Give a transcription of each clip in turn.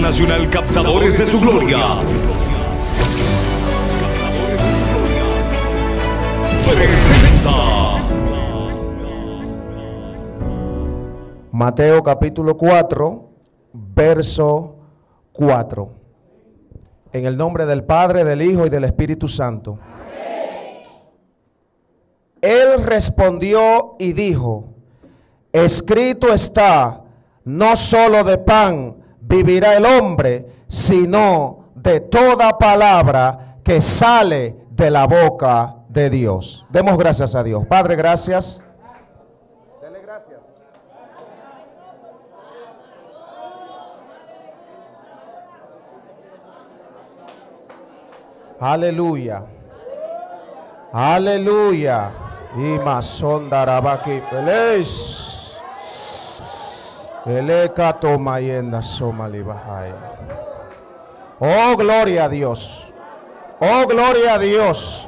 Internacional Captadores de su Gloria. Presenta. Mateo capítulo 4, verso 4. En el nombre del Padre, del Hijo y del Espíritu Santo. Él respondió y dijo, escrito está, no solo de pan vivirá el hombre, sino de toda palabra que sale de la boca de Dios. Demos gracias a Dios. Padre, gracias. Dele gracias. Aleluya. Aleluya. Y masonda rabaki peleis. Oh, gloria a Dios. Oh, gloria a Dios.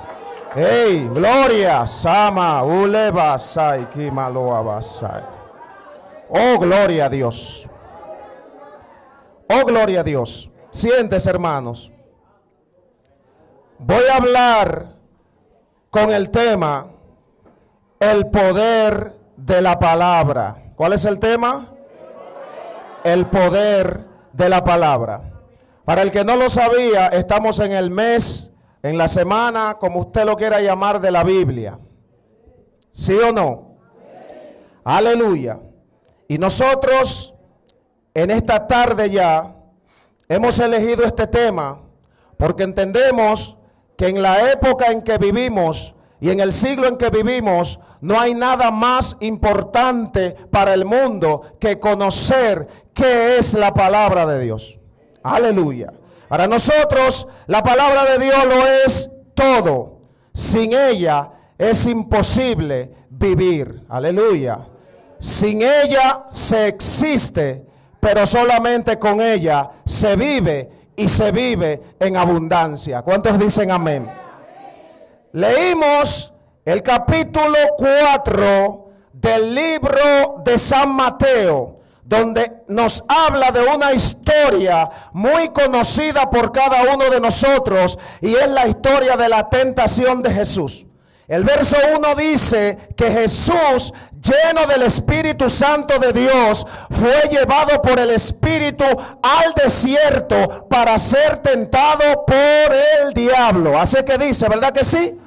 Hey, gloria. Sama. Oh, gloria a Dios. Oh, gloria a Dios. Sientes, hermanos. Voy a hablar con el tema el poder de la palabra. ¿Cuál es el tema? El poder de la palabra. Para el que no lo sabía, estamos en el mes, en la semana, como usted lo quiera llamar, de la Biblia. ¿Sí o no? Aleluya. Y nosotros, en esta tarde ya, hemos elegido este tema porque entendemos que en la época en que vivimos y en el siglo en que vivimos, no hay nada más importante para el mundo que conocer qué es la palabra de Dios. Aleluya. Para nosotros la palabra de Dios lo es todo. Sin ella es imposible vivir. Aleluya. Sin ella se existe, pero solamente con ella se vive y se vive en abundancia. ¿Cuántos dicen amén? Leímos el capítulo 4 del libro de San Mateo, donde nos habla de una historia muy conocida por cada uno de nosotros y es la historia de la tentación de Jesús. El verso 1 dice que Jesús, lleno del Espíritu Santo de Dios, fue llevado por el Espíritu al desierto para ser tentado por el diablo. Así que dice, ¿verdad que sí?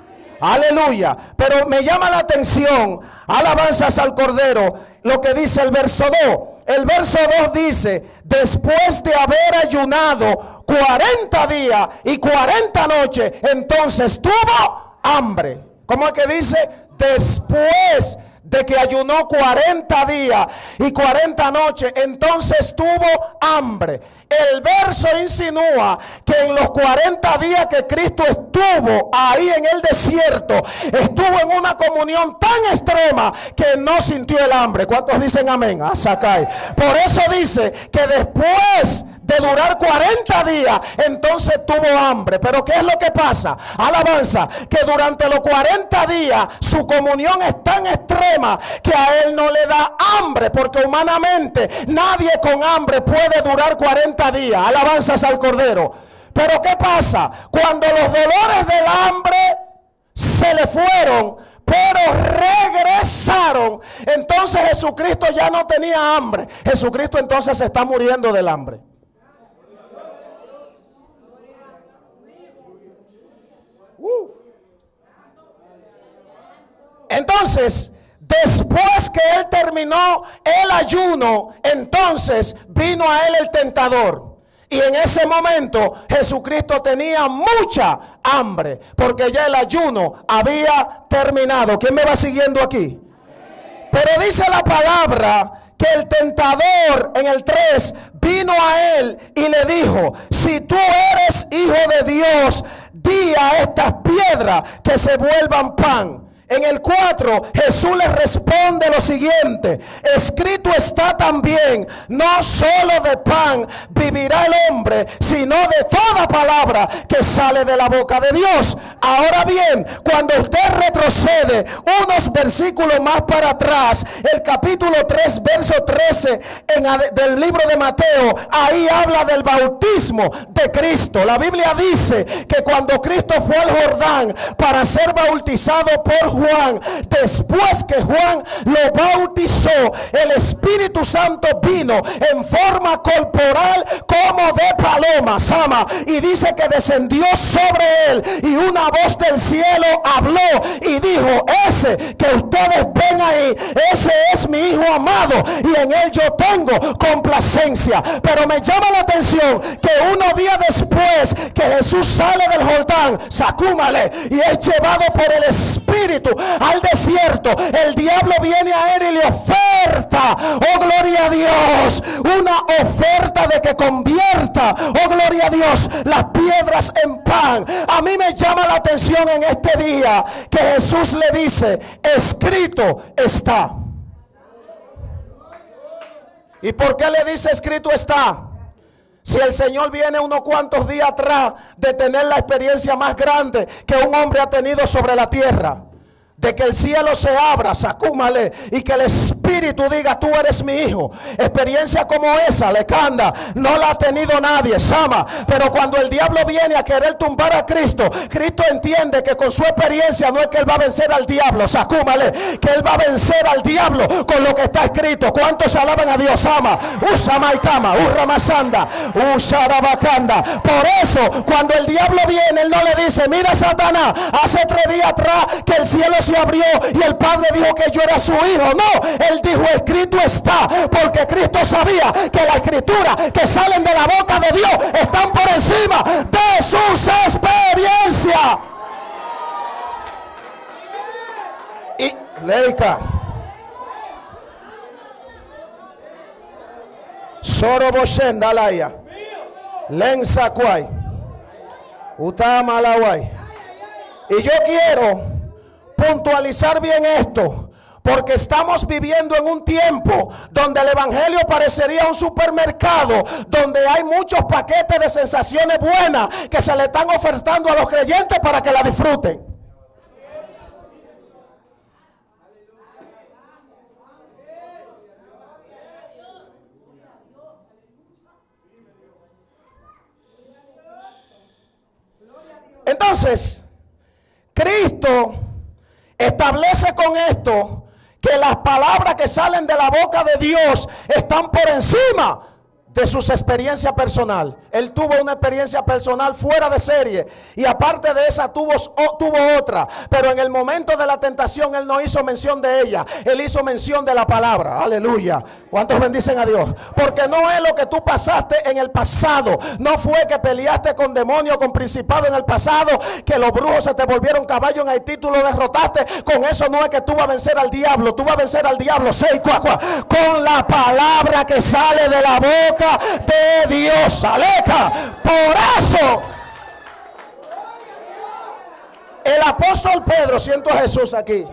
Aleluya. Pero me llama la atención, alabanzas al Cordero, lo que dice el verso 2. El verso 2 dice, después de haber ayunado 40 días y 40 noches, entonces tuvo hambre. ¿Cómo es que dice? Después de que ayunó 40 días y 40 noches, entonces tuvo hambre. El verso insinúa que en los 40 días que Cristo estuvo ahí en el desierto, estuvo en una comunión tan extrema que no sintió el hambre. ¿Cuántos dicen amén? A Sakai. Por eso dice que después de durar 40 días, entonces tuvo hambre. Pero ¿qué es lo que pasa? Alabanza, que durante los 40 días su comunión es tan extrema que a él no le da hambre, porque humanamente nadie con hambre puede durar 40 días. Alabanzas al Cordero. Pero ¿qué pasa? Cuando los dolores del hambre se le fueron, pero regresaron. Entonces Jesucristo ya no tenía hambre. Jesucristo entonces se está muriendo del hambre. Entonces, después que él terminó el ayuno, entonces vino a él el tentador. Y en ese momento Jesucristo tenía mucha hambre, porque ya el ayuno había terminado. ¿Quién me va siguiendo aquí? Pero dice la palabra que el tentador en el 3 vino a él y le dijo, si tú eres hijo de Dios, di a estas piedras que se vuelvan pan. En el 4, Jesús le responde lo siguiente, escrito está también, no solo de pan vivirá el hombre, sino de toda palabra que sale de la boca de Dios. Ahora bien, cuando usted retrocede unos versículos más para atrás, el capítulo 3, verso 13 en, del libro de Mateo, ahí habla del bautismo de Cristo. La Biblia dice que cuando Cristo fue al Jordán para ser bautizado por Juan, después que Juan lo bautizó, el Espíritu Santo vino en forma corporal como de paloma, Sama, y dice que descendió sobre él y una voz del cielo habló y dijo, ese que ustedes ven ahí, ese es mi hijo amado y en él yo tengo complacencia. Pero me llama la atención que unos días después que Jesús sale del Jordán, sacúmale y es llevado por el Espíritu al desierto, el diablo viene a él y le oferta, oh gloria a Dios, una oferta de que convierta, oh gloria a Dios, las piedras en pan. A mí me llama la atención en este día que Jesús le dice, escrito está. ¿Y por qué le dice escrito está? Si el Señor viene unos cuantos días atrás de tener la experiencia más grande que un hombre ha tenido sobre la tierra de que el cielo se abra, sacúmale, y que el Espíritu diga, tú eres mi hijo. Experiencia como esa, le canta, no la ha tenido nadie, Sama. Pero cuando el diablo viene a querer tumbar a Cristo, Cristo entiende que con su experiencia no es que él va a vencer al diablo, sacúmale, que él va a vencer al diablo con lo que está escrito. ¿Cuántos alaban a Dios, Sama? Usama y Kama, Urramasanda, Usarabacanda. Por eso, cuando el diablo viene, él no le dice, mira Satanás, hace tres días atrás que el cielo se abrió y el Padre dijo que yo era su hijo. No, él dijo, escrito está, porque Cristo sabía que la escritura que salen de la boca de Dios están por encima de sus experiencias. Y Leica. Soro Dalaya. Lensa Kwai. Utamalawai. Y yo quiero puntualizar bien esto. Porque estamos viviendo en un tiempo donde el Evangelio parecería un supermercado, donde hay muchos paquetes de sensaciones buenas que se le están ofertando a los creyentes para que la disfruten. Entonces, Cristo Establece con esto que las palabras que salen de la boca de Dios están por encima de sus experiencias personal. Él tuvo una experiencia personal fuera de serie y aparte de esa tuvo, tuvo otra. Pero en el momento de la tentación él no hizo mención de ella. Él hizo mención de la palabra. Aleluya. ¿Cuántos bendicen a Dios? Porque no es lo que tú pasaste en el pasado. No fue que peleaste con demonios, con principado en el pasado, que los brujos se te volvieron caballo en Haití, tú lo derrotaste. Con eso no es que tú vas a vencer al diablo. Tú vas a vencer al diablo. Seis, cuá, Con la palabra que sale de la boca de Dios. Aleca. Por eso. El apóstol Pedro, siento a Jesús aquí.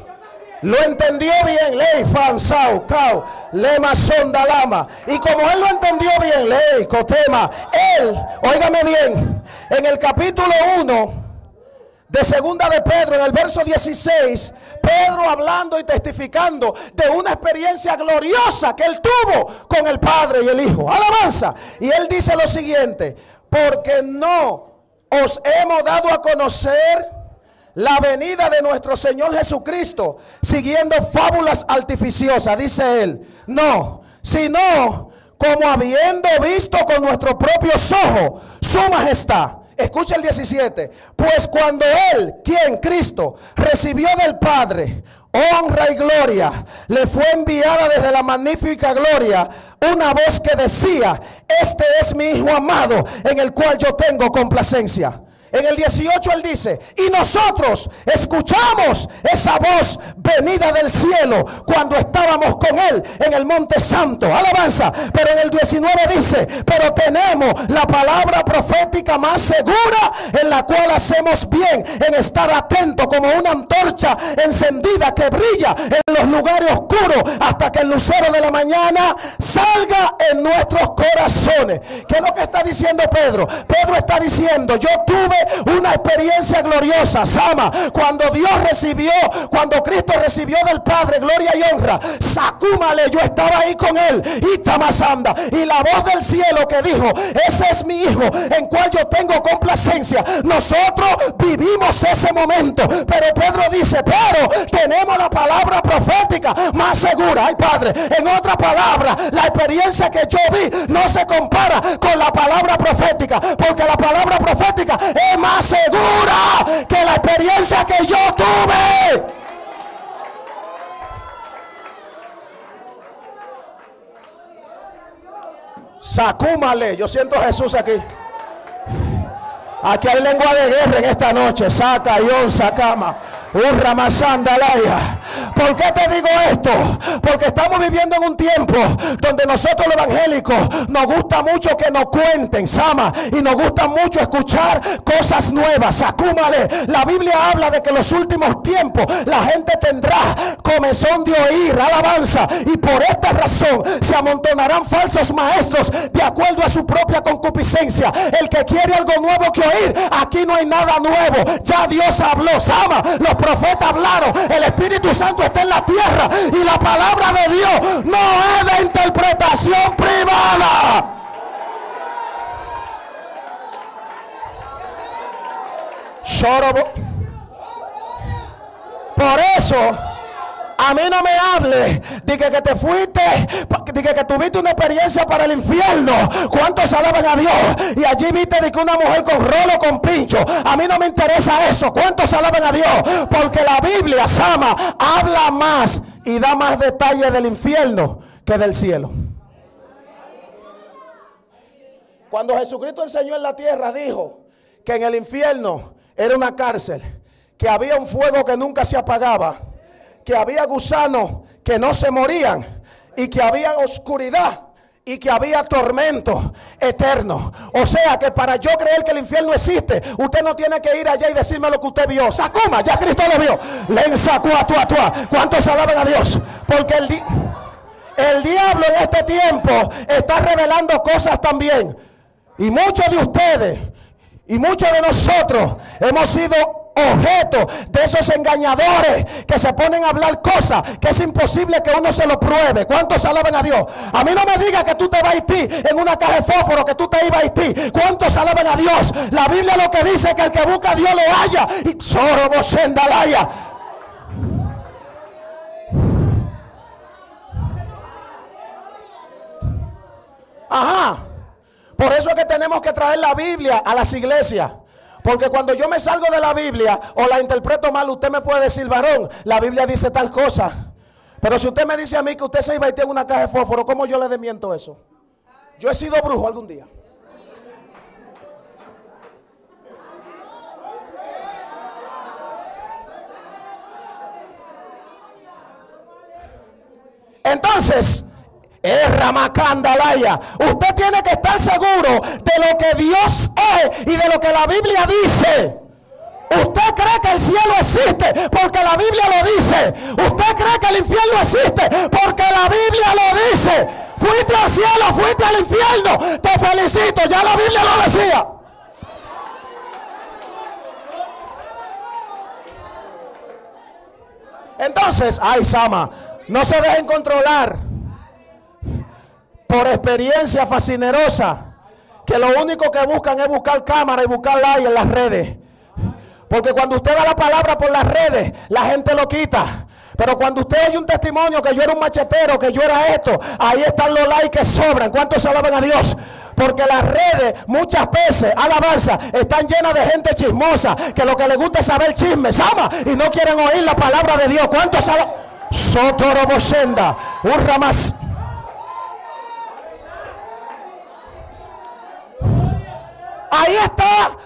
Lo entendió bien, ley, fansao, cao, lema, sonda, lama. Y como él lo entendió bien, ley, cotema, él, óigame bien, en el capítulo 1 de segunda de Pedro, en el verso 16, Pedro hablando y testificando de una experiencia gloriosa que él tuvo con el Padre y el Hijo. Alabanza. Y él dice lo siguiente, porque no os hemos dado a conocer la venida de nuestro Señor Jesucristo siguiendo fábulas artificiosas, dice él. No, sino como habiendo visto con nuestros propios ojos su majestad Escucha el 17. Pues cuando Él, quien Cristo, recibió del Padre honra y gloria, le fue enviada desde la magnífica gloria una voz que decía, este es mi Hijo amado en el cual yo tengo complacencia. En el 18 él dice, y nosotros escuchamos esa voz venida del cielo cuando estábamos con él en el monte santo. Alabanza. Pero en el 19 dice, pero tenemos la palabra profética más segura en la cual hacemos bien en estar atento como una antorcha encendida que brilla en los lugares oscuros hasta que el lucero de la mañana salga en nuestros corazones. ¿Qué es lo que está diciendo Pedro? Pedro está diciendo, yo tuve una experiencia gloriosa, Sama, cuando Dios recibió, cuando Cristo recibió del Padre gloria y honra, sacúmale, yo estaba ahí con él, y y la voz del cielo que dijo, ese es mi hijo, en cual yo tengo complacencia. Nosotros vivimos ese momento, pero Pedro dice, pero tenemos la palabra más segura, ay Padre, en otra palabra, la experiencia que yo vi no se compara con la palabra profética, porque la palabra profética es más segura que la experiencia que yo tuve. Sacúmale, yo siento a Jesús aquí. Aquí hay lengua de guerra en esta noche. Saca, yon, sacama. ¿Por qué te digo esto? Porque estamos viviendo en un tiempo donde nosotros los evangélicos nos gusta mucho que nos cuenten, Sama, y nos gusta mucho escuchar cosas nuevas. Sacúmale. La Biblia habla de que en los últimos tiempos la gente tendrá comezón de oír, alabanza, y por esta razón se amontonarán falsos maestros de acuerdo a su propia concupiscencia. El que quiere algo nuevo que oír, aquí no hay nada nuevo. Ya Dios habló, Sama, los profetas hablaron, el Espíritu Santo está en la tierra y la palabra de Dios no es de interpretación privada. Por eso, a mí no me hable de que, te fuiste, de que, tuviste una experiencia para el infierno. ¿Cuántos alaban a Dios? Y allí viste de que una mujer con rolo con pincho. A mí no me interesa eso. ¿Cuántos alaban a Dios? Porque la Biblia, Sama, habla más y da más detalles del infierno que del cielo. Cuando Jesucristo enseñó en la tierra, dijo que en el infierno era una cárcel, que había un fuego que nunca se apagaba que había gusanos que no se morían y que había oscuridad y que había tormento eterno. O sea que para yo creer que el infierno existe, usted no tiene que ir allá y decirme lo que usted vio. Sacuma, ya Cristo lo vio. Le sacó a tu a tu. ¿Cuántos alaban a Dios? Porque el, el diablo en este tiempo está revelando cosas también. Y muchos de ustedes y muchos de nosotros hemos sido objeto de esos engañadores que se ponen a hablar cosas que es imposible que uno se lo pruebe. ¿Cuántos alaban a Dios? A mí no me diga que tú te vas a Haití en una caja de fósforo, que tú te ibas a Haití. ¿Cuántos alaban a Dios? La Biblia lo que dice es que el que busca a Dios lo haya. Y sendalaya. Ajá. Por eso es que tenemos que traer la Biblia a las iglesias. Porque cuando yo me salgo de la Biblia o la interpreto mal, usted me puede decir, varón, la Biblia dice tal cosa. Pero si usted me dice a mí que usted se iba y tiene una caja de fósforo, ¿cómo yo le demiento eso? Yo he sido brujo algún día. Entonces, Usted tiene que estar seguro de lo que Dios es y de lo que la Biblia dice. Usted cree que el cielo existe porque la Biblia lo dice. Usted cree que el infierno existe porque la Biblia lo dice. Fuiste al cielo, fuiste al infierno. Te felicito, ya la Biblia lo decía. Entonces, ay Sama, no se dejen controlar por experiencia fascinerosa, que lo único que buscan es buscar cámara y buscar like en las redes. Porque cuando usted da la palabra por las redes, la gente lo quita. Pero cuando usted oye un testimonio que yo era un machetero, que yo era esto, ahí están los likes que sobran. ¿Cuántos alaban a Dios? Porque las redes muchas veces, alabanza, están llenas de gente chismosa, que lo que le gusta es saber chismes, ama, y no quieren oír la palabra de Dios. ¿Cuántos alaban? Sotorobosenda, un ramas. Está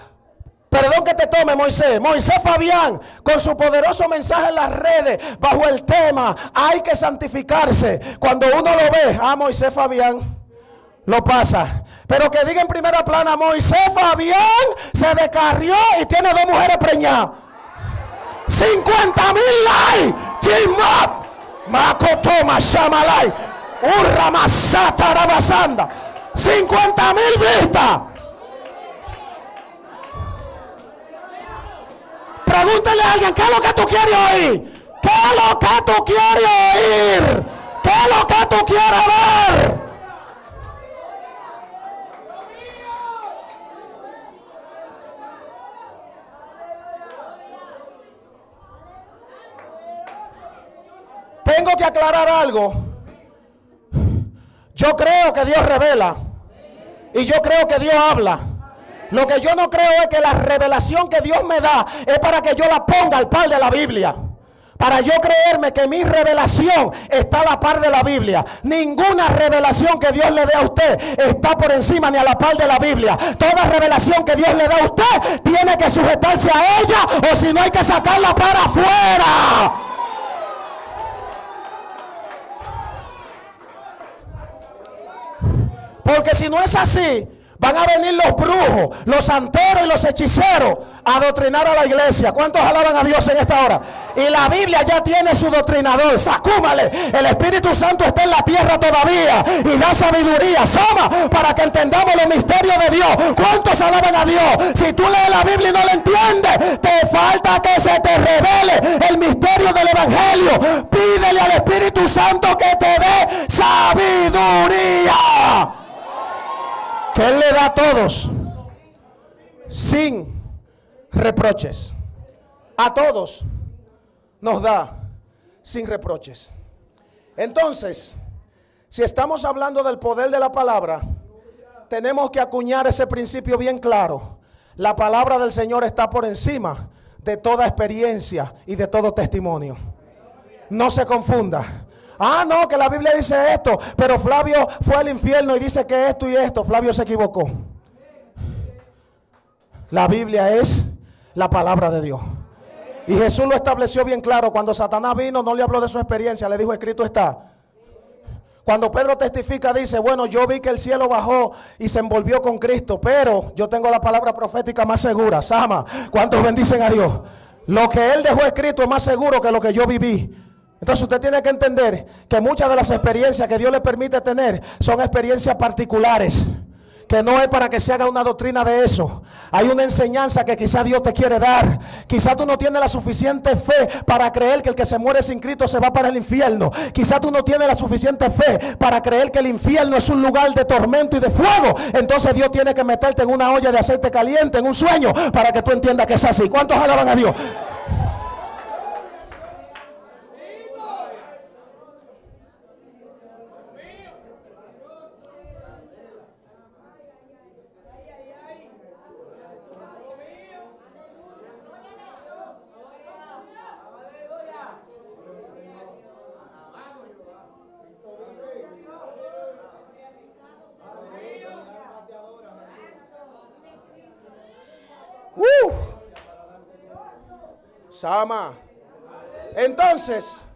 Perdón que te tome, Moisés. Moisés Fabián, con su poderoso mensaje en las redes, bajo el tema, hay que santificarse. Cuando uno lo ve, ah, Moisés Fabián, lo pasa. Pero que diga en primera plana, Moisés Fabián se descarrió y tiene dos mujeres preñadas. 50 mil likes. Chimba. Makotoma Shamalai. Urra Masata Rabasanda. 50 mil vistas. Pregúntale a alguien, ¿qué es lo que tú quieres oír? ¿Qué es lo que tú quieres oír? ¿Qué es lo que tú quieres ver? Tengo que aclarar algo. Yo creo que Dios revela. Y yo creo que Dios habla. Lo que yo no creo es que la revelación que Dios me da es para que yo la ponga al par de la Biblia. Para yo creerme que mi revelación está a la par de la Biblia. Ninguna revelación que Dios le dé a usted está por encima ni a la par de la Biblia. Toda revelación que Dios le da a usted tiene que sujetarse a ella o si no hay que sacarla para afuera. Porque si no es así, van a venir los brujos, los santeros y los hechiceros a adoctrinar a la iglesia. ¿Cuántos alaban a Dios en esta hora? Y la Biblia ya tiene su doctrinador. Sacúmale. El Espíritu Santo está en la tierra todavía y da sabiduría. Soma para que entendamos los misterios de Dios. ¿Cuántos alaban a Dios? Si tú lees la Biblia y no la entiendes, te falta que se te revele el misterio del Evangelio. Pídele al Espíritu Santo que te dé sabiduría que Él le da a todos sin reproches. A todos nos da sin reproches. Entonces, si estamos hablando del poder de la palabra, tenemos que acuñar ese principio bien claro. La palabra del Señor está por encima de toda experiencia y de todo testimonio. No se confunda. Ah, no, que la Biblia dice esto, pero Flavio fue al infierno y dice que esto y esto. Flavio se equivocó. La Biblia es la palabra de Dios. Y Jesús lo estableció bien claro. Cuando Satanás vino, no le habló de su experiencia, le dijo, escrito está. Cuando Pedro testifica, dice, bueno, yo vi que el cielo bajó y se envolvió con Cristo, pero yo tengo la palabra profética más segura. Sama, ¿cuántos bendicen a Dios? Lo que él dejó escrito es más seguro que lo que yo viví. Entonces usted tiene que entender que muchas de las experiencias que Dios le permite tener son experiencias particulares. Que no es para que se haga una doctrina de eso. Hay una enseñanza que quizá Dios te quiere dar. Quizá tú no tienes la suficiente fe para creer que el que se muere sin Cristo se va para el infierno. Quizá tú no tienes la suficiente fe para creer que el infierno es un lugar de tormento y de fuego. Entonces Dios tiene que meterte en una olla de aceite caliente, en un sueño, para que tú entiendas que es así. ¿Cuántos alaban a Dios? ¡Uh! Sama. Entonces,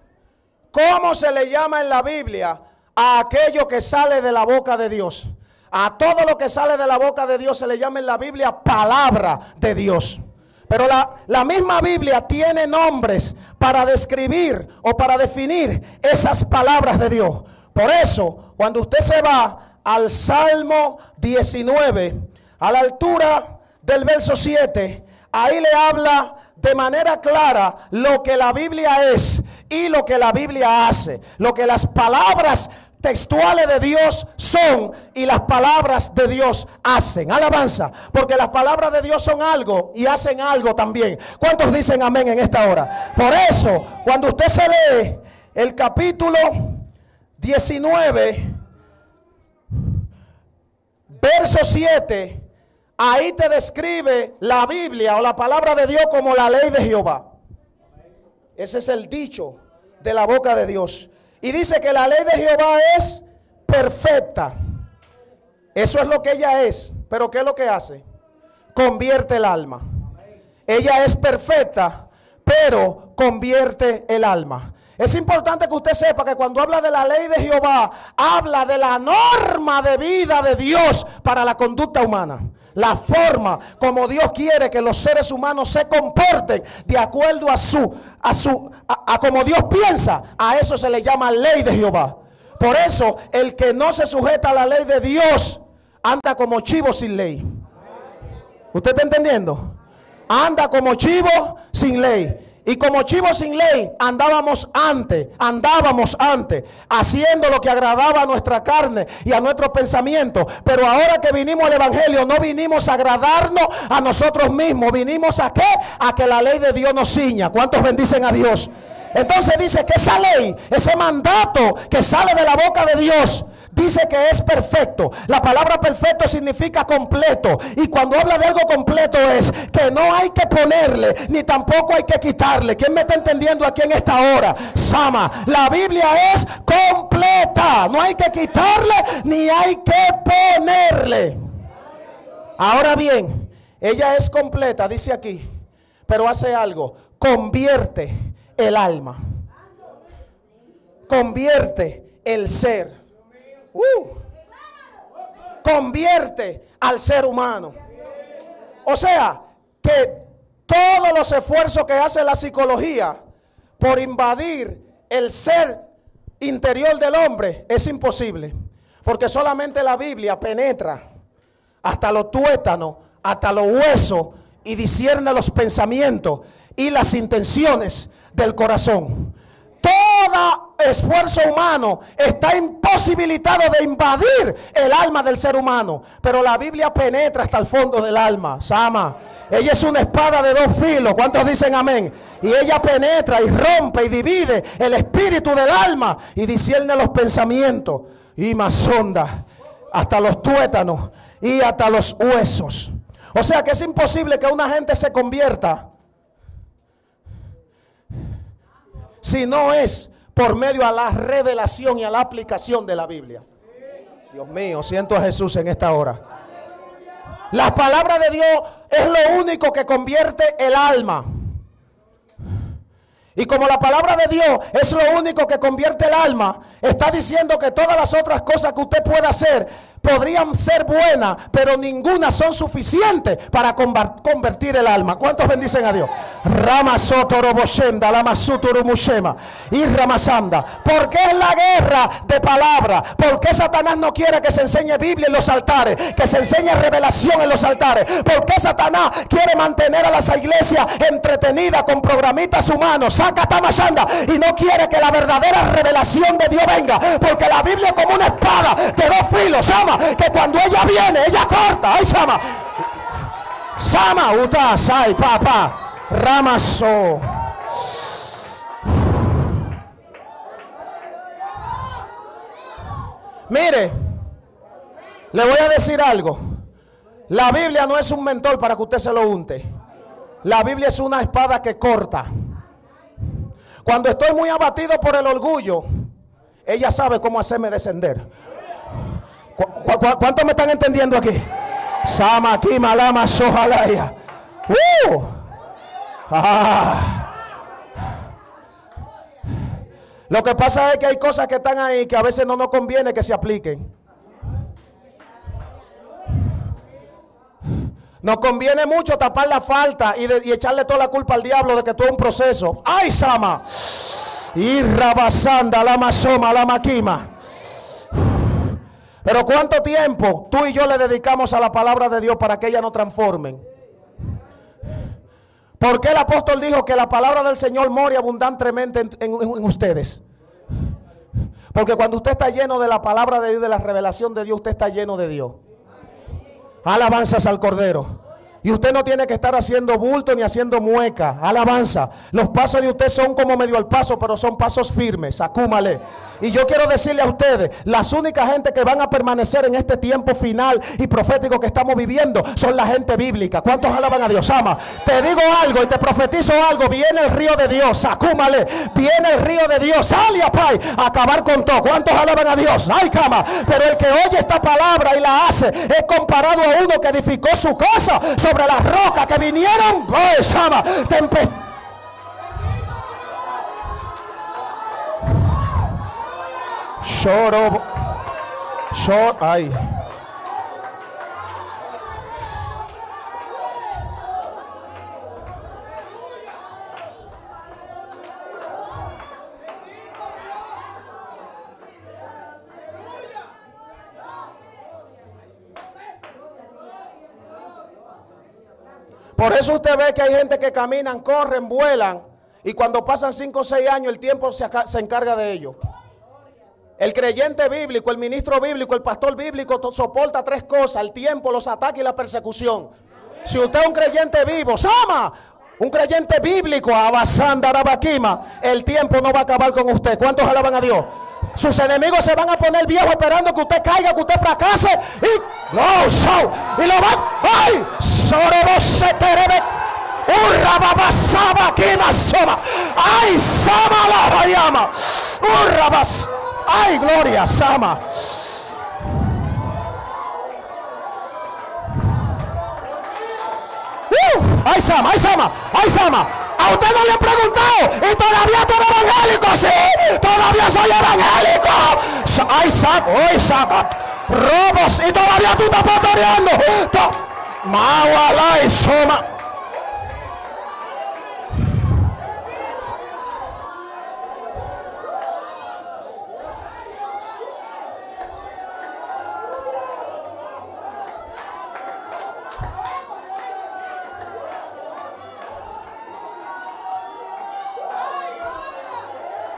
¿cómo se le llama en la Biblia a aquello que sale de la boca de Dios? A todo lo que sale de la boca de Dios se le llama en la Biblia palabra de Dios. Pero la, la, misma Biblia tiene nombres para describir o para definir esas palabras de Dios. Por eso, cuando usted se va al Salmo 19, a la altura del verso 7, ahí le habla de manera clara lo que la Biblia es y lo que la Biblia hace, lo que las palabras textuales de Dios son y las palabras de Dios hacen. Alabanza, porque las palabras de Dios son algo y hacen algo también. ¿Cuántos dicen amén en esta hora? Por eso, cuando usted se lee el capítulo 19, verso 7, Ahí te describe la Biblia o la palabra de Dios como la ley de Jehová. Ese es el dicho de la boca de Dios. Y dice que la ley de Jehová es perfecta. Eso es lo que ella es. Pero ¿qué es lo que hace? Convierte el alma. Ella es perfecta, pero convierte el alma. Es importante que usted sepa que cuando habla de la ley de Jehová, habla de la norma de vida de Dios para la conducta humana. La forma como Dios quiere que los seres humanos se comporten de acuerdo a su, a su, a, como Dios piensa. A eso se le llama ley de Jehová. Por eso, el que no se sujeta a la ley de Dios anda como chivo sin ley. ¿Usted está entendiendo? Anda como chivo sin ley. Y como chivos sin ley andábamos antes, andábamos antes, haciendo lo que agradaba a nuestra carne y a nuestro pensamiento. Pero ahora que vinimos al Evangelio, no vinimos a agradarnos a nosotros mismos, vinimos a qué? A que la ley de Dios nos ciña. ¿Cuántos bendicen a Dios? Entonces dice que esa ley, ese mandato que sale de la boca de Dios, dice que es perfecto. La palabra perfecto significa completo. Y cuando habla de algo completo es que no hay que ponerle, ni tampoco hay que quitarle. ¿Quién me está entendiendo aquí en esta hora? Sama, la Biblia es completa. No hay que quitarle, ni hay que ponerle. Ahora bien, ella es completa, dice aquí, pero hace algo, convierte el alma, convierte el ser. Uh. convierte al ser humano. O sea, que todos los esfuerzos que hace la psicología por invadir el ser interior del hombre es imposible. Porque solamente la Biblia penetra hasta los tuétanos, hasta los huesos y discierne los pensamientos y las intenciones del corazón. Todo esfuerzo humano está imposibilitado de invadir el alma del ser humano. Pero la Biblia penetra hasta el fondo del alma. Sama. Ella es una espada de dos filos. ¿Cuántos dicen amén? Y ella penetra y rompe y divide el espíritu del alma y discierne los pensamientos. Y más sonda hasta los tuétanos y hasta los huesos. O sea que es imposible que una gente se convierta si no es por medio a la revelación y a la aplicación de la Biblia. Dios mío, siento a Jesús en esta hora. La palabra de Dios es lo único que convierte el alma. Y como la palabra de Dios es lo único que convierte el alma, está diciendo que todas las otras cosas que usted pueda hacer podrían ser buenas, pero ninguna son suficientes para convertir el alma. ¿Cuántos bendicen a Dios? Rama Sotoroboshenda, y Ramasanda. ¿Por qué es la guerra de palabra? ¿Por qué Satanás no quiere que se enseñe Biblia en los altares? Que se enseñe revelación en los altares. ¿Por qué Satanás quiere mantener a las iglesias entretenidas con programitas humanos? Saca Tamasanda y no quiere que la verdadera revelación de Dios venga. Porque la Biblia es como una espada de dos filos. Ama que cuando ella viene, ella corta. Ay, Sama. Sama, uta, sai, papá. Ramaso. Mire, le voy a decir algo. La Biblia no es un mentor para que usted se lo unte. La Biblia es una espada que corta. Cuando estoy muy abatido por el orgullo, ella sabe cómo hacerme descender. ¿Cuántos me están entendiendo aquí? Sama aquí, malama, sojalaya. Uh. Ah. Lo que pasa es que hay cosas que están ahí que a veces no nos conviene que se apliquen. Nos conviene mucho tapar la falta y, echarle toda la culpa al diablo de que todo es un proceso. ¡Ay, Sama! Y rabasanda, la masoma, la maquima. Pero ¿cuánto tiempo tú y yo le dedicamos a la palabra de Dios para que ella nos transforme? ¿Por qué el apóstol dijo que la palabra del Señor mora abundantemente en, ustedes? Porque cuando usted está lleno de la palabra de Dios, de la revelación de Dios, usted está lleno de Dios. Alabanzas al Cordero. Y usted no tiene que estar haciendo bulto ni haciendo mueca. Alabanza. Los pasos de usted son como medio al paso, pero son pasos firmes. Acúmale. Y yo quiero decirle a ustedes, las únicas gente que van a permanecer en este tiempo final y profético que estamos viviendo son la gente bíblica. ¿Cuántos alaban a Dios? Ama. Te digo algo y te profetizo algo. Viene el río de Dios. Acúmale. Viene el río de Dios. Sale a pay. Acabar con todo. ¿Cuántos alaban a Dios? Ay, cama. Pero el que oye esta palabra y la hace es comparado a uno que edificó su casa sobre la roca que vinieron, oh, Sama, tempestad. Lloro, ay. Por eso usted ve que hay gente que caminan, corren, vuelan. Y cuando pasan 5 o 6 años, el tiempo se, se encarga de ellos. El creyente bíblico, el ministro bíblico, el pastor bíblico soporta tres cosas: el tiempo, los ataques y la persecución. Si usted es un creyente vivo, Sama, un creyente bíblico, Abasanda, Arabaquima, el tiempo no va a acabar con usted. ¿Cuántos alaban a Dios? Sus enemigos se van a poner viejos esperando que usted caiga, que usted fracase. Y no, so, y lo van. ¡Ay! Urra babasaba quima soma. ¡Ay! Sama la rayama. Urra bas. ¡Ay, gloria! Sama. ¡Uh! ¡Ay, Sama! ¡Ay, Sama! ¡Ay, Sama! A usted no le han preguntado y todavía tú eres evangélico, sí, todavía soy evangélico. ¡Ay, Sama! ¡Ay, Sama! Robos y todavía tú estás pastoreando. To- Mawala y Soma.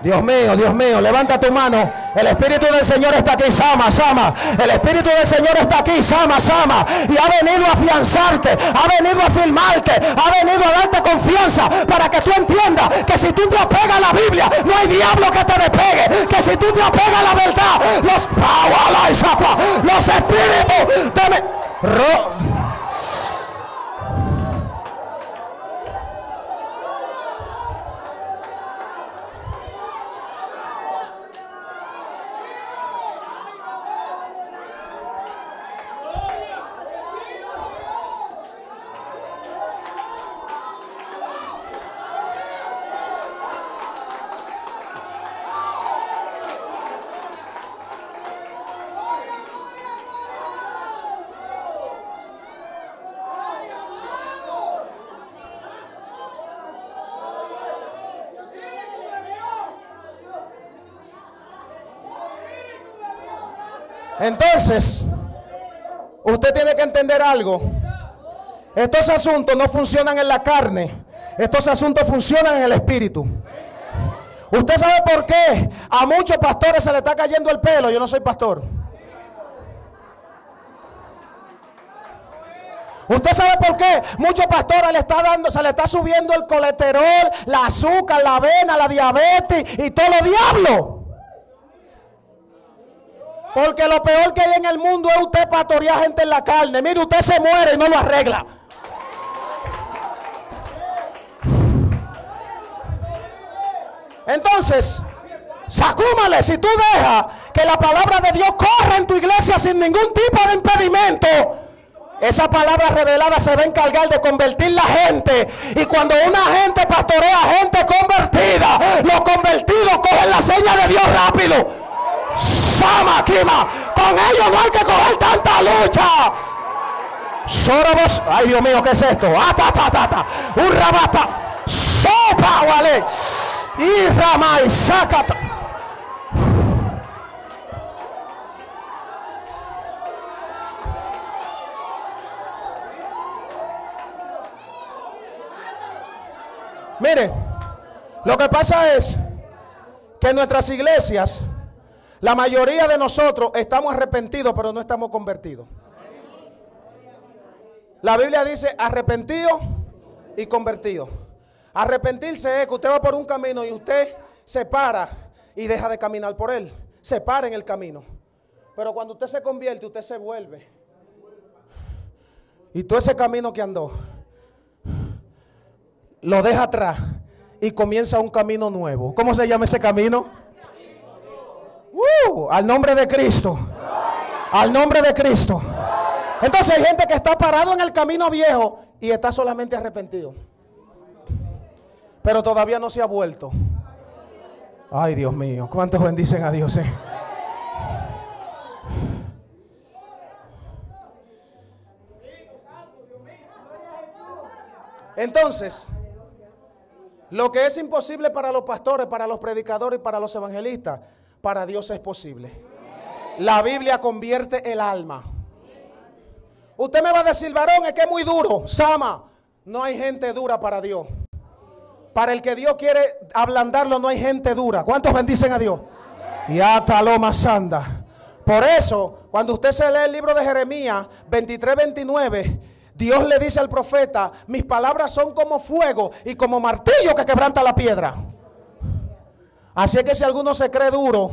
Dios mío, Dios mío, levanta tu mano. El Espíritu del Señor está aquí, Sama, Sama. El Espíritu del Señor está aquí, Sama, Sama. Y ha venido a afianzarte, ha venido a firmarte, ha venido a darte confianza para que tú entiendas que si tú te apegas a la Biblia, no hay diablo que te despegue. Que si tú te apegas a la verdad, los los espíritus de Entonces, usted tiene que entender algo. Estos asuntos no funcionan en la carne. Estos asuntos funcionan en el espíritu. ¿Usted sabe por qué a muchos pastores se le está cayendo el pelo? Yo no soy pastor. ¿Usted sabe por qué? Muchos pastores le está dando, se le está subiendo el colesterol, la azúcar, la avena, la diabetes y todo lo diablo. Porque lo peor que hay en el mundo es usted pastorear gente en la carne. Mire, usted se muere y no lo arregla. Entonces, sacúmale si tú dejas que la palabra de Dios corra en tu iglesia sin ningún tipo de impedimento. Esa palabra revelada se va a encargar de convertir la gente. Y cuando una gente pastorea gente convertida, los convertidos cogen la seña de Dios rápido. Con ellos no hay que coger tanta lucha. Sorobos, ay Dios mío, ¿qué es esto? Ata, ta, ta, ta. Un rabata, sopa, vale. Y rama y sacata. Mire, lo que pasa es que nuestras iglesias, la mayoría de nosotros estamos arrepentidos, pero no estamos convertidos. La Biblia dice arrepentido y convertido. Arrepentirse es que usted va por un camino y usted se para y deja de caminar por él. Se para en el camino. Pero cuando usted se convierte, usted se vuelve. Y todo ese camino que andó, lo deja atrás y comienza un camino nuevo. ¿Cómo se llama ese camino? ¡Uh! al nombre de Cristo. Al nombre de Cristo. Entonces hay gente que está parado en el camino viejo y está solamente arrepentido. Pero todavía no se ha vuelto. Ay, Dios mío, ¿cuántos bendicen a Dios? eh? Entonces, lo que es imposible para los pastores, para los predicadores y para los evangelistas, para Dios es posible. La Biblia convierte el alma. Usted me va a decir, varón, es que es muy duro. Sama, no hay gente dura para Dios. Para el que Dios quiere ablandarlo, no hay gente dura. ¿Cuántos bendicen a Dios? Y hasta lo sanda. Por eso, cuando usted se lee el libro de Jeremías 23, 29, Dios le dice al profeta, mis palabras son como fuego y como martillo que quebranta la piedra. Así es que si alguno se cree duro,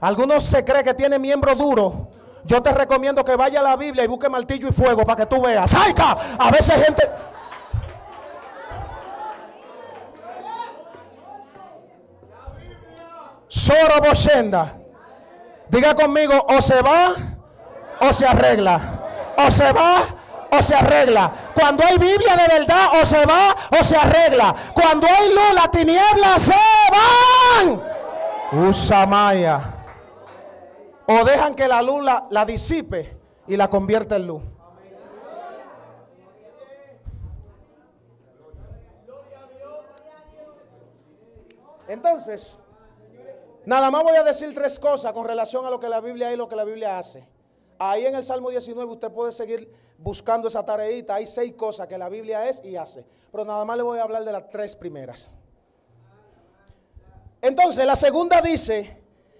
alguno se cree que tiene miembro duro, yo te recomiendo que vaya a la Biblia y busque martillo y fuego para que tú veas. ¡Saica! A veces gente... Soro Boshenda. Diga conmigo, o se va o se arregla. O se va o se arregla. Cuando hay Biblia de verdad, o se va o se arregla. Cuando hay luz, las tinieblas se van. Usamaya. O dejan que la luz la, la disipe y la convierta en luz. Entonces, nada más voy a decir tres cosas con relación a lo que la Biblia es y lo que la Biblia hace. Ahí en el Salmo 19 usted puede seguir buscando esa tareita. Hay seis cosas que la Biblia es y hace. Pero nada más le voy a hablar de las tres primeras. Entonces, la segunda dice,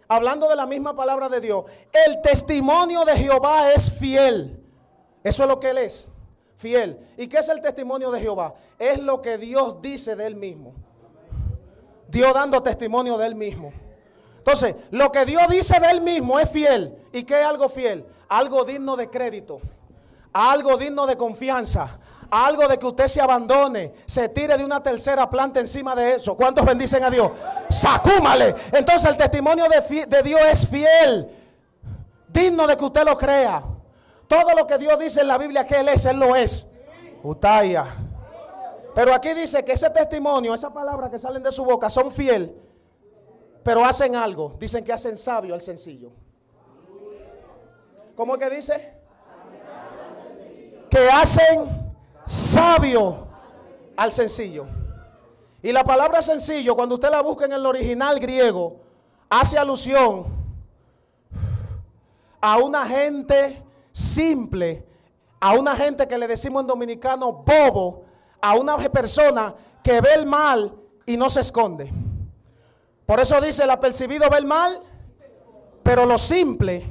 hablando de la misma palabra de Dios, el testimonio de Jehová es fiel. Eso es lo que Él es, fiel. ¿Y qué es el testimonio de Jehová? Es lo que Dios dice de Él mismo. Dios dando testimonio de Él mismo. Entonces, lo que Dios dice de Él mismo es fiel. ¿Y qué es algo fiel? Algo digno de crédito, algo digno de confianza, algo de que usted se abandone, se tire de una tercera planta encima de eso. ¿Cuántos bendicen a Dios? Sacúmale. Entonces el testimonio de, de Dios es fiel, digno de que usted lo crea. Todo lo que Dios dice en la Biblia que Él es, Él lo es. Utaya. Pero aquí dice que ese testimonio, esas palabras que salen de su boca son fiel, pero hacen algo. Dicen que hacen sabio al sencillo. ¿Cómo que dice? Que hacen sabio al sencillo. Y la palabra sencillo, cuando usted la busca en el original griego, hace alusión a una gente simple, a una gente que le decimos en dominicano bobo, a una persona que ve el mal y no se esconde. Por eso dice, el apercibido ve el mal, pero los simples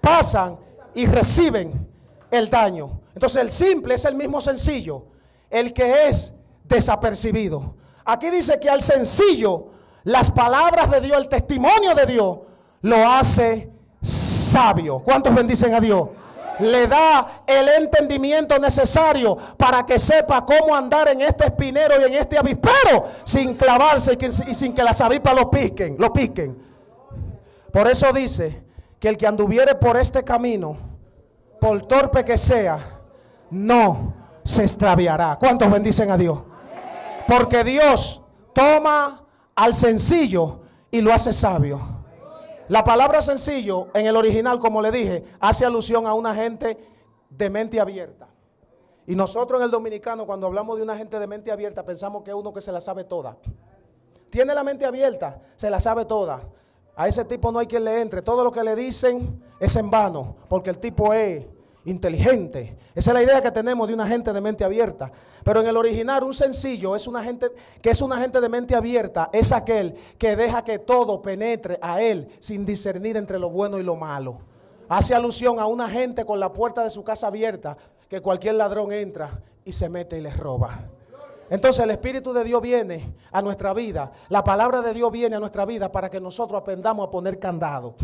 pasan y reciben el daño. Entonces el simple es el mismo sencillo, el que es desapercibido. Aquí dice que al sencillo las palabras de Dios, el testimonio de Dios, lo hace sabio. ¿Cuántos bendicen a Dios? Le da el entendimiento necesario para que sepa cómo andar en este espinero y en este avispero sin clavarse y, sin que las avispas lo piquen, lo piquen. Por eso dice que el que anduviere por este camino, por torpe que sea, no se extraviará. ¿Cuántos bendicen a Dios? Porque Dios toma al sencillo y lo hace sabio. La palabra sencillo en el original, como le dije, hace alusión a una gente de mente abierta. Y nosotros en el dominicano, cuando hablamos de una gente de mente abierta, pensamos que es uno que se la sabe toda. Tiene la mente abierta, se la sabe toda. A ese tipo no hay quien le entre. Todo lo que le dicen es en vano, porque el tipo es inteligente. Esa es la idea que tenemos de una gente de mente abierta. Pero en el original, un sencillo es una gente que es una gente de mente abierta, es aquel que deja que todo penetre a él sin discernir entre lo bueno y lo malo. Hace alusión a una gente con la puerta de su casa abierta, que cualquier ladrón entra y se mete y les roba. Entonces el Espíritu de Dios viene a nuestra vida, la palabra de Dios viene a nuestra vida para que nosotros aprendamos a poner candado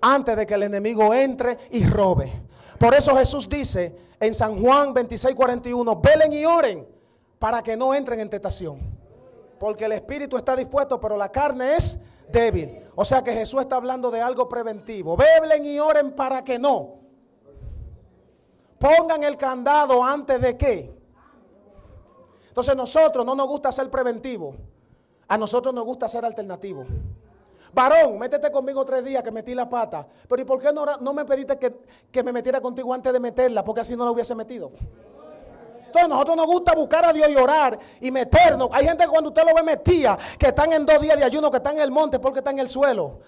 antes de que el enemigo entre y robe. Por eso Jesús dice en San Juan 26, 41, velen y oren para que no entren en tentación. Porque el espíritu está dispuesto, pero la carne es débil. O sea que Jesús está hablando de algo preventivo. Velen y oren para que no. pongan el candado antes de qué. Entonces nosotros no nos gusta ser preventivo. A nosotros nos gusta ser alternativo. Varón, métete conmigo tres días que metí la pata. Pero ¿y por qué no, me pediste que, me metiera contigo antes de meterla? Porque así no la hubiese metido. Entonces nosotros nos gusta buscar a Dios y orar y meternos. Hay gente que cuando usted lo ve metía, que están en dos días de ayuno, que están en el monte porque están en el suelo.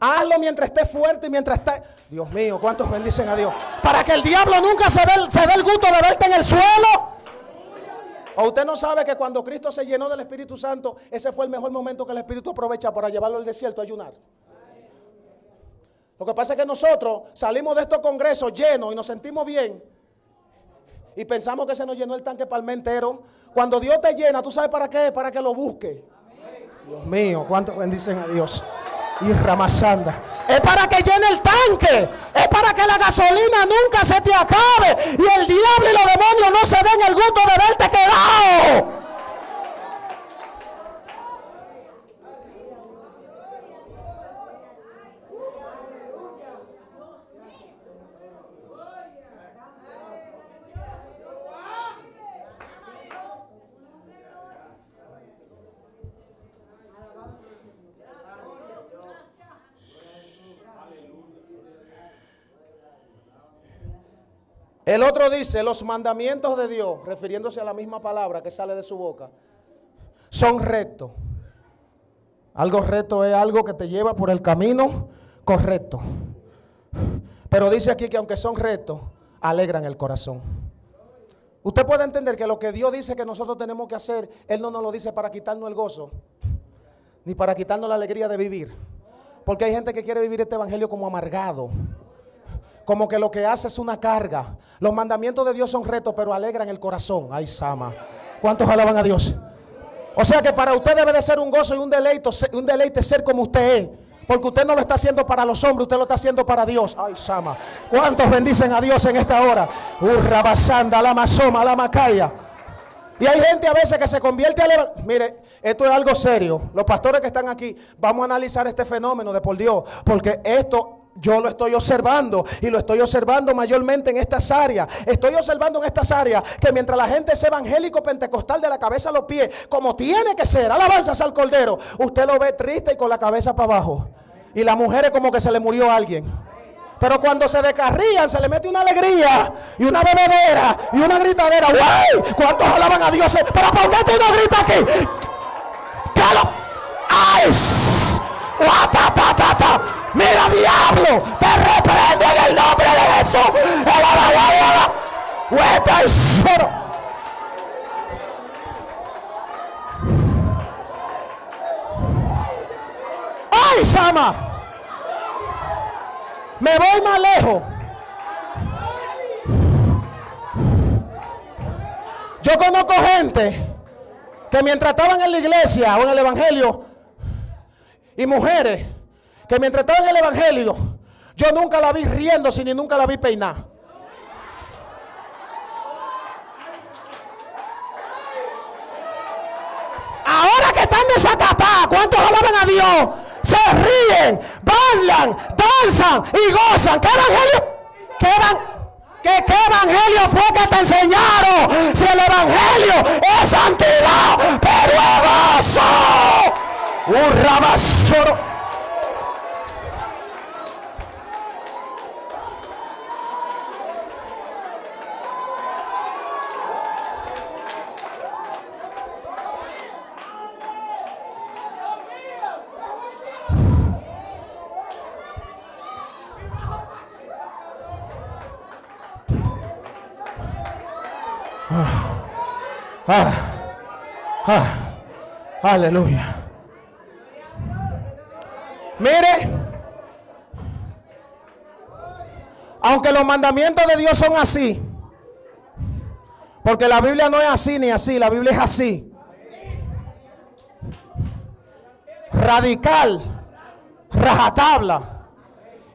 Hazlo mientras esté fuerte y mientras esté... Dios mío, ¿cuántos bendicen a Dios? Para que el diablo nunca se se dé el gusto de verte en el suelo. ¿O usted no sabe que cuando Cristo se llenó del Espíritu Santo, ese fue el mejor momento que el Espíritu aprovecha para llevarlo al desierto a ayunar? Lo que pasa es que nosotros salimos de estos congresos llenos y nos sentimos bien y pensamos que se nos llenó el tanque palmentero. Cuando Dios te llena, ¿tú sabes para qué? Para que lo busque. Dios mío, ¿cuántos bendicen a Dios? Y Ramasanda. Es para que llene el tanque. Es para que la gasolina nunca se te acabe. Y el diablo y los demonios no se den el gusto de verte quedado. El otro dice, los mandamientos de Dios, refiriéndose a la misma palabra que sale de su boca, son rectos. Algo recto es algo que te lleva por el camino correcto. Pero dice aquí que aunque son rectos, alegran el corazón. Usted puede entender que lo que Dios dice que nosotros tenemos que hacer, Él no nos lo dice para quitarnos el gozo, ni para quitarnos la alegría de vivir. Porque hay gente que quiere vivir este evangelio como amargado como que lo que hace es una carga. Los mandamientos de Dios son retos, pero alegran el corazón. Ay, Sama. ¿Cuántos alaban a Dios? O sea que para usted debe de ser un gozo y un deleite, un deleite ser como usted es. Porque usted no lo está haciendo para los hombres, usted lo está haciendo para Dios. Ay, Sama. ¿Cuántos bendicen a Dios en esta hora? Urra basanda, la masoma, la macaya. Y hay gente a veces que se convierte a Mire, esto es algo serio. Los pastores que están aquí, vamos a analizar este fenómeno de por Dios. Porque esto yo lo estoy observando y lo estoy observando mayormente en estas áreas. Estoy observando en estas áreas que mientras la gente es evangélico pentecostal de la cabeza a los pies, como tiene que ser, alabanzas al cordero, usted lo ve triste y con la cabeza para abajo. Y la mujer es como que se le murió alguien. Pero cuando se descarrían, se le mete una alegría y una bebedera y una gritadera. ¡Guay! ¿Cuántos alaban a Dios? Pero ¿por qué tú no gritas aquí? ¿Qué lo? ¡Ay! Mira, diablo, te reprende en el nombre de Jesús. ¡Ay, Sama! Me voy más lejos. Yo conozco gente que mientras estaban en la iglesia o en el evangelio, y mujeres que mientras estaba en el Evangelio, yo nunca la vi riéndose ni nunca la vi peinar. Ahora que están desacatadas, ¿cuántos alaban a Dios? Se ríen, bailan, danzan y gozan. ¿Qué evangelio? ¿Qué, ¿Qué, ¿Qué, evangelio fue que te enseñaron? Si el evangelio es santidad, pero gozo. Un rabasoro. Ah, ah, aleluya. Mire, aunque los mandamientos de Dios son así, porque la Biblia no es así ni así, la Biblia es así. Radical, rajatabla.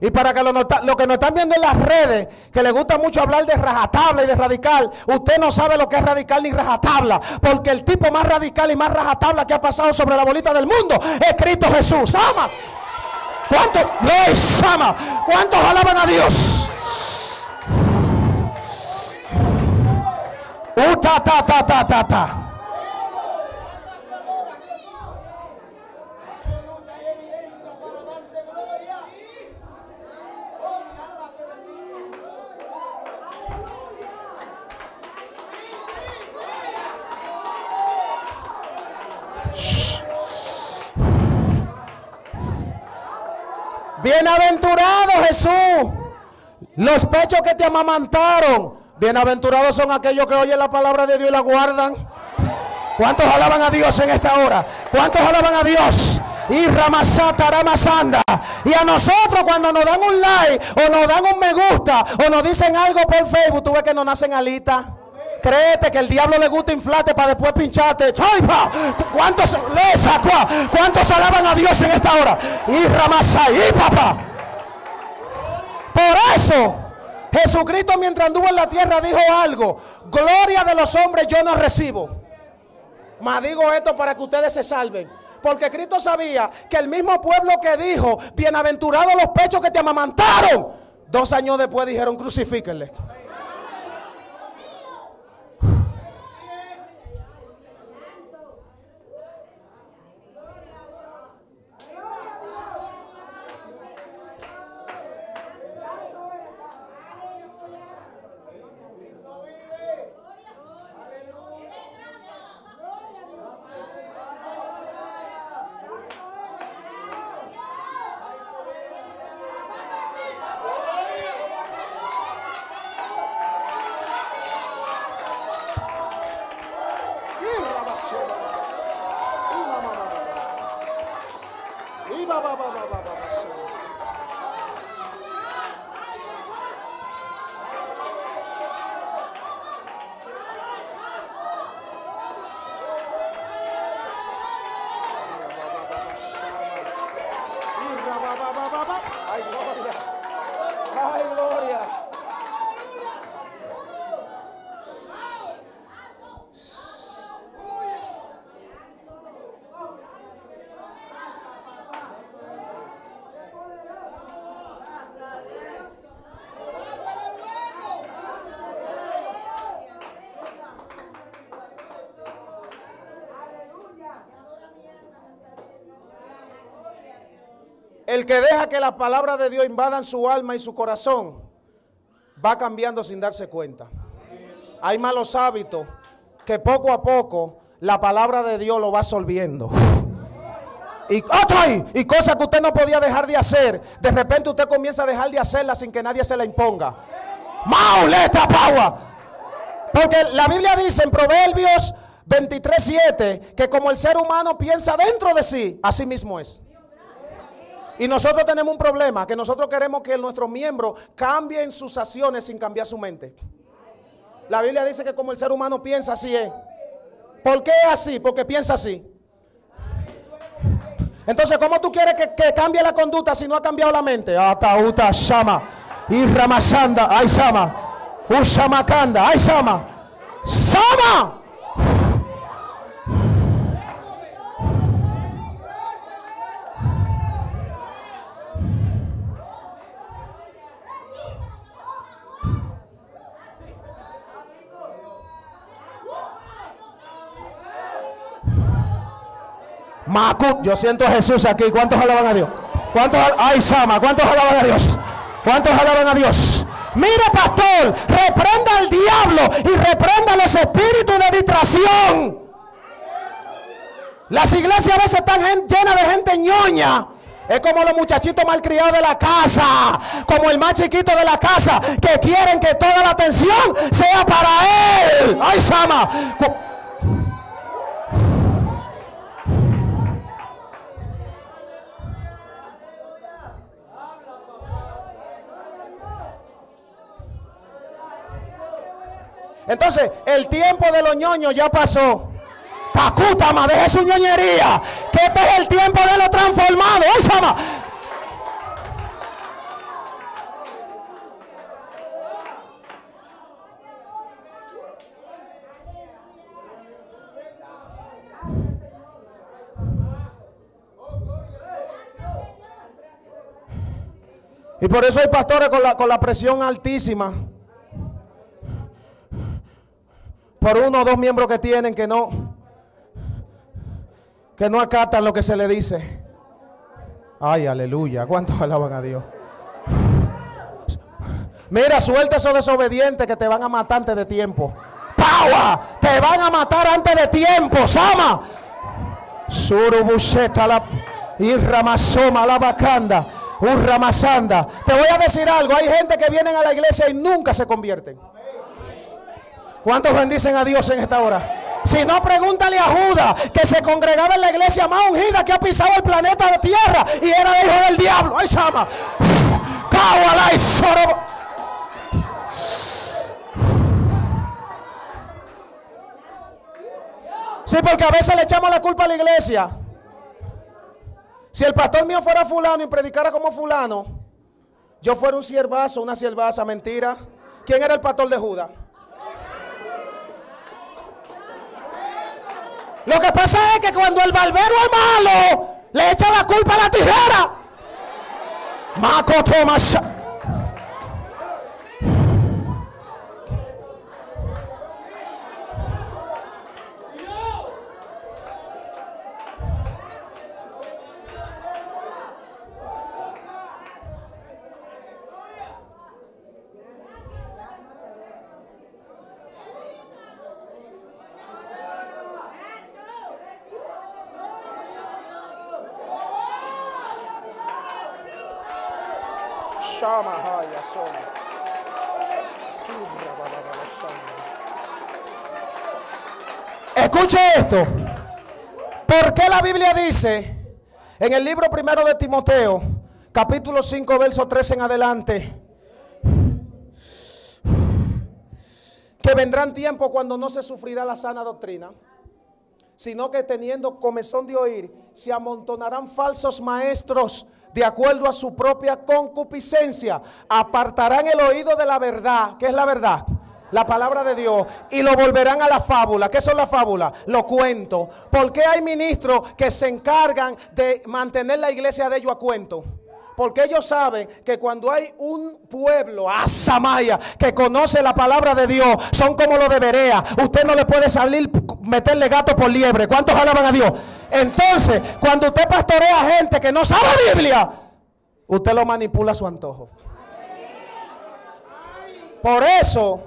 Y para que lo, lo, que nos están viendo en las redes, que le gusta mucho hablar de rajatabla y de radical, usted no sabe lo que es radical ni rajatabla. Porque el tipo más radical y más rajatabla que ha pasado sobre la bolita del mundo es Cristo Jesús. ¡Ama! ¿Cuántos? ama? ¿Cuántos alaban a Dios? Uta ta ta ta ta ta. Bienaventurado Jesús. Los pechos que te amamantaron. Bienaventurados son aquellos que oyen la palabra de Dios y la guardan. ¿Cuántos alaban a Dios en esta hora? ¿Cuántos alaban a Dios? Y Ramasata, Ramasanda. Y a nosotros cuando nos dan un like o nos dan un me gusta o nos dicen algo por Facebook, tú ves que nos nacen alitas. Créete que el diablo le gusta inflarte para después pincharte. ¿Cuántos le sacó? ¿Cuántos alaban a Dios en esta hora? Y Ramasai, y papá. Por eso, Jesucristo mientras anduvo en la tierra dijo algo. Gloria de los hombres yo no recibo. Mas digo esto para que ustedes se salven. Porque Cristo sabía que el mismo pueblo que dijo, bienaventurados los pechos que te amamantaron, dos años después dijeron, crucifíquenle. Ay, gloria. Ay, gloria. El que deja que las palabras de Dios invadan su alma y su corazón va cambiando sin darse cuenta. Hay malos hábitos que poco a poco la palabra de Dios lo va solviendo. Y, y cosas que usted no podía dejar de hacer, de repente usted comienza a dejar de hacerlas sin que nadie se la imponga. Mauleta power. Porque la Biblia dice en Proverbios 23:7 que como el ser humano piensa dentro de sí, así mismo es. Y nosotros tenemos un problema, que nosotros queremos que nuestros miembros cambien sus acciones sin cambiar su mente. La Biblia dice que como el ser humano piensa, así es. ¿Por qué es así? Porque piensa así. Entonces, ¿cómo tú quieres que, que cambie la conducta si no ha cambiado la mente? Atauta Shama. Y Ramasanda. Ay Sama. Ushamakanda. Ay Sama. Sama. Macut, yo siento Jesús aquí. ¿Cuántos alaban a Dios? ¿Cuántos ay Sama? ¿Cuántos alaban a Dios? ¿Cuántos alaban a Dios? Mire, pastor, reprenda al diablo y reprenda los espíritus de distracción. Las iglesias a veces están llenas de gente ñoña. Es como los muchachitos malcriados de la casa, como el más chiquito de la casa, que quieren que toda la atención sea para él. Ay, Sama. Entonces, el tiempo de los ñoños ya pasó. Pacútama, deje su ñoñería. Que este es el tiempo de lo transformado. ¡Ay, Sama! Y por eso hay pastores con la, con la presión altísima. Por uno o dos miembros que tienen que no que no acatan lo que se le dice. Ay, aleluya. ¿Cuántos alaban a Dios? Mira, suelta esos desobedientes que te van a matar antes de tiempo. ¡Paua! Te van a matar antes de tiempo, Sama. Surubusheta la Irramasoma la bacanda. Urramasanda. Te voy a decir algo. Hay gente que vienen a la iglesia y nunca se convierten. ¿Cuántos bendicen a Dios en esta hora? Si no, pregúntale a Judas, que se congregaba en la iglesia más ungida que ha pisado el planeta de tierra y era hijo del diablo. ¡Ay, Sama! Sí, porque a veces le echamos la culpa a la iglesia. Si el pastor mío fuera fulano y predicara como fulano, yo fuera un siervazo, una siervaza, mentira. ¿Quién era el pastor de Judas? Lo que pasa es que cuando el barbero es malo, le echa la culpa a la tijera. Maco Thomas. Shama Haya Soma. Escuche esto. ¿Por qué la Biblia dice en el libro primero de Timoteo, capítulo 5, verso 13 en adelante, que vendrán tiempos cuando no se sufrirá la sana doctrina, sino que teniendo comezón de oír, se amontonarán falsos maestros de acuerdo a su propia concupiscencia, apartarán el oído de la verdad. ¿Qué es la verdad? La palabra de Dios y lo volverán a la fábula. ¿Qué son las fábulas? Lo cuento. ¿Por qué hay ministros que se encargan de mantener la iglesia de ellos a cuento? Porque ellos saben que cuando hay un pueblo, Asamaya, que conoce la palabra de Dios, son como los de Berea. Usted no le puede salir, meterle gato por liebre. ¿Cuántos alaban a Dios? Entonces, cuando usted pastorea gente que no sabe Biblia, usted lo manipula a su antojo. Por eso,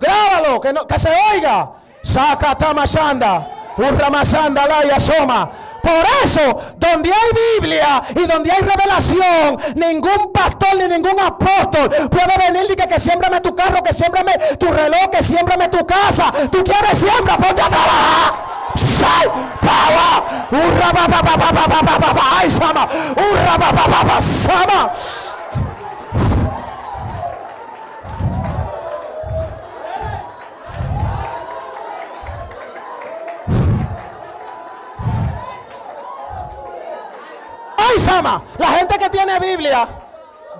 grábalo, que, no, que se oiga. Saca tamasanda, urramasanda. Por eso, donde hay Biblia y donde hay revelación, ningún pastor ni ningún apóstol puede venir y que, que siembrame tu carro, que siembrame tu reloj, que siembrame tu casa. Tú quieres siembra, ponte a trabajar. Sai, power, urra urra. La gente que tiene Biblia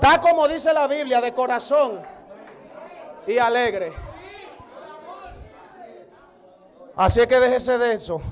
da como dice la Biblia, de corazón y alegre. Así que déjese de eso.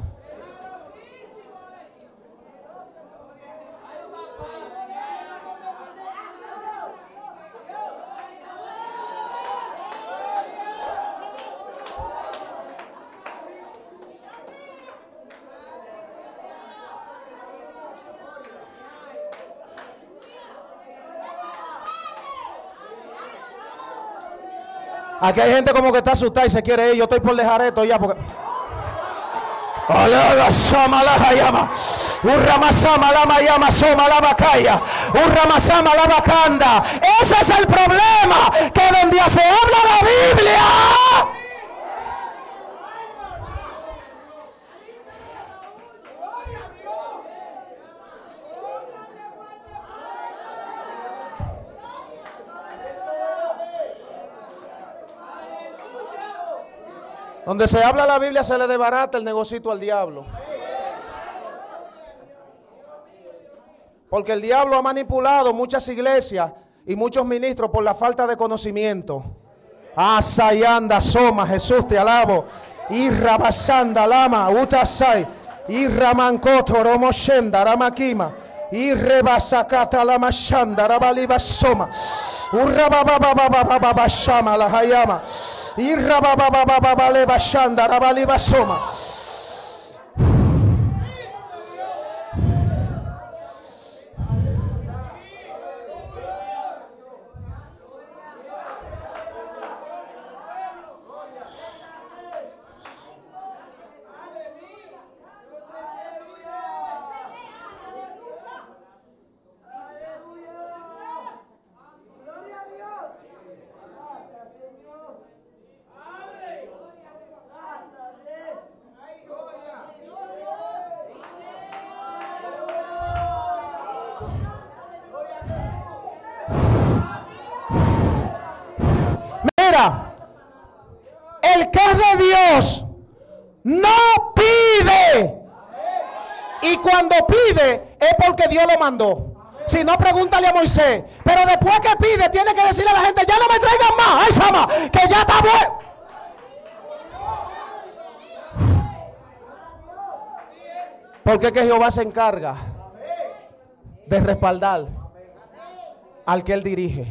Aquí hay gente como que está asustada y se quiere ir. Yo estoy por dejar esto ya porque. Alaba sama la hayama. Urramasama la mayama soma la bacaya. Urramasama la bacanda. Ese es el problema. Que donde se habla la Biblia. Donde se habla la Biblia se le debarata el negocito al diablo. Porque el diablo ha manipulado muchas iglesias y muchos ministros por la falta de conocimiento. Asayanda, Soma, Jesús te alabo. Irrabasanda, Lama, Utasai. Irramankoto, Romoshenda, Ramakima. Irrebasakata, Lama Shanda, Soma. Urrababababababashama, la Hayama. Y rabababababale bashanda rabali basoma. Mandó. Si no, pregúntale a Moisés. Pero después que pide, tiene que decirle a la gente, ya no me traigan más. Ay, Sama, que ya está bueno. Porque que Jehová se encarga de respaldar al que él dirige.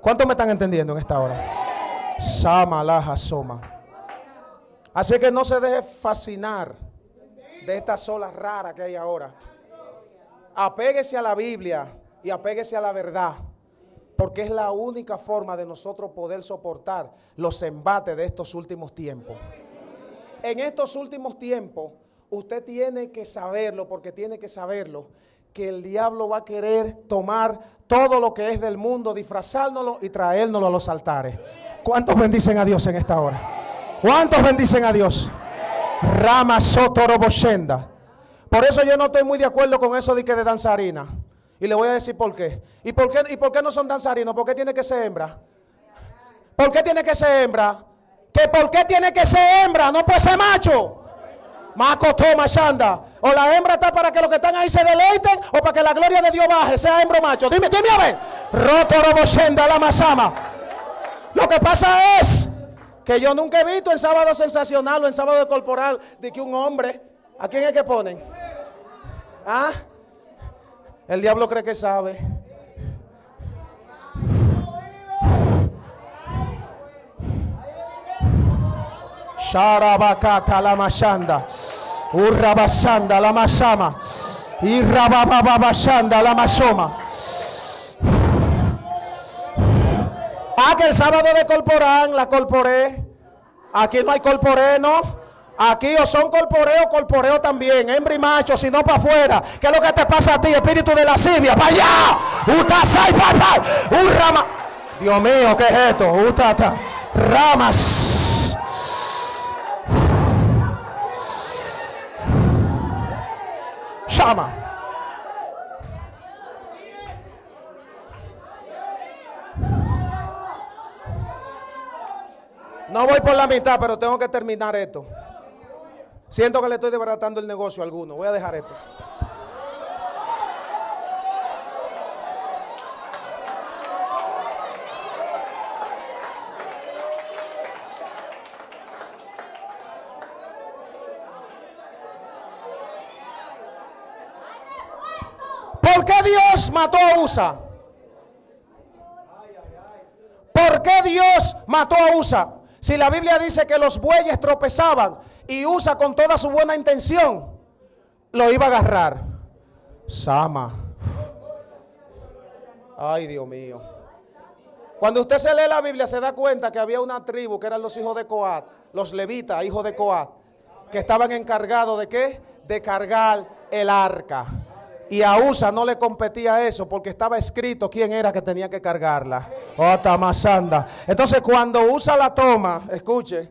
¿Cuántos me están entendiendo en esta hora? Sama laja soma. Así que no se deje fascinar de estas olas raras que hay ahora. Apéguese a la Biblia y apéguese a la verdad. Porque es la única forma de nosotros poder soportar los embates de estos últimos tiempos. En estos últimos tiempos, usted tiene que saberlo, porque tiene que saberlo, que el diablo va a querer tomar todo lo que es del mundo, disfrazárnoslo y traérnoslo a los altares. ¿Cuántos bendicen a Dios en esta hora? ¿Cuántos bendicen a Dios? Rama Sotoroboshenda. Por eso yo no estoy muy de acuerdo con eso de que de danzarina. Y le voy a decir por qué. ¿Y por qué, y por qué no son danzarinos? ¿Por qué tiene que ser hembra? ¿Por qué tiene que ser hembra? ¿Que por qué tiene que ser hembra? No puede ser macho. Maco toma shanda. O la hembra está para que los que están ahí se deleiten o para que la gloria de Dios baje, sea hembra o macho. Dime, dime a ver. Roto roboshenda la masama. Lo que pasa es que yo nunca he visto en sábado sensacional o en sábado corporal de que un hombre, ¿a quién es que ponen? ¿Ah? El diablo cree que sabe. Sharabakata la mashanda. Urrabasanda la masama. Irrabababashanda la masoma. Ah, que el sábado de corporán, la corporé. Aquí no hay corporé, ¿no? Aquí o son corporeo, corporeo también, hembra y macho, si no para afuera. ¿Qué es lo que te pasa a ti, espíritu de lascivia? ¡Para allá! ¡Utasai, papá! ¡Un rama! Dios mío, ¿qué es esto? Utata. Ramas. Shama. No voy por la mitad, pero tengo que terminar esto. Siento que le estoy desbaratando el negocio a alguno. Voy a dejar esto. ¿Por qué Dios mató a Usa? ¿Por qué Dios mató a Usa? Si la Biblia dice que los bueyes tropezaban y Usa con toda su buena intención lo iba a agarrar. Sama. Ay, Dios mío. Cuando usted se lee la Biblia se da cuenta que había una tribu que eran los hijos de Coat, los levitas, hijos de Coat, que estaban encargados de qué? De cargar el arca. Y a Usa no le competía eso porque estaba escrito quién era que tenía que cargarla. Oh, tamasanda. Entonces cuando Usa la toma, escuche,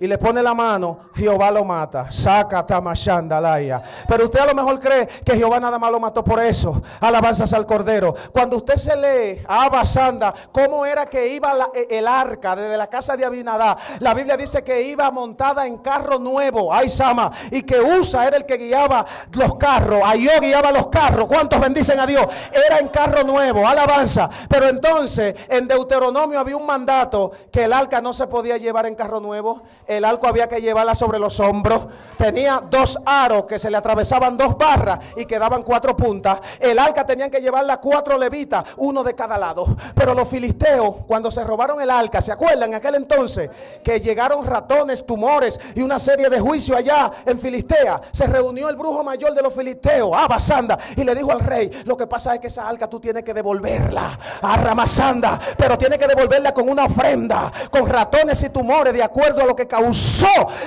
y le pone la mano, Jehová lo mata. Saca tamashanda laia. Pero usted a lo mejor cree que Jehová nada más lo mató por eso. Alabanzas al Cordero. Cuando usted se lee a Abasanda, cómo era que iba la- el arca desde la casa de Abinadá, la Biblia dice que iba montada en carro nuevo. Ay, Sama. Y que Usa era el que guiaba los carros. Ayó guiaba los carros. ¿Cuántos bendicen a Dios? Era en carro nuevo. Alabanza. Pero entonces en Deuteronomio había un mandato que el arca no se podía llevar en carro nuevo. El arco había que llevarla sobre los hombros. Tenía dos aros que se le atravesaban dos barras y quedaban cuatro puntas. El arca tenían que llevarla cuatro levitas, uno de cada lado. Pero los filisteos, cuando se robaron el arca, ¿se acuerdan en aquel entonces que llegaron ratones, tumores y una serie de juicios allá en Filistea? Se reunió el brujo mayor de los filisteos, Abasanda, y le dijo al rey, lo que pasa es que esa arca tú tienes que devolverla a Ramasanda, pero tienes que devolverla con una ofrenda, con ratones y tumores, de acuerdo a lo que causó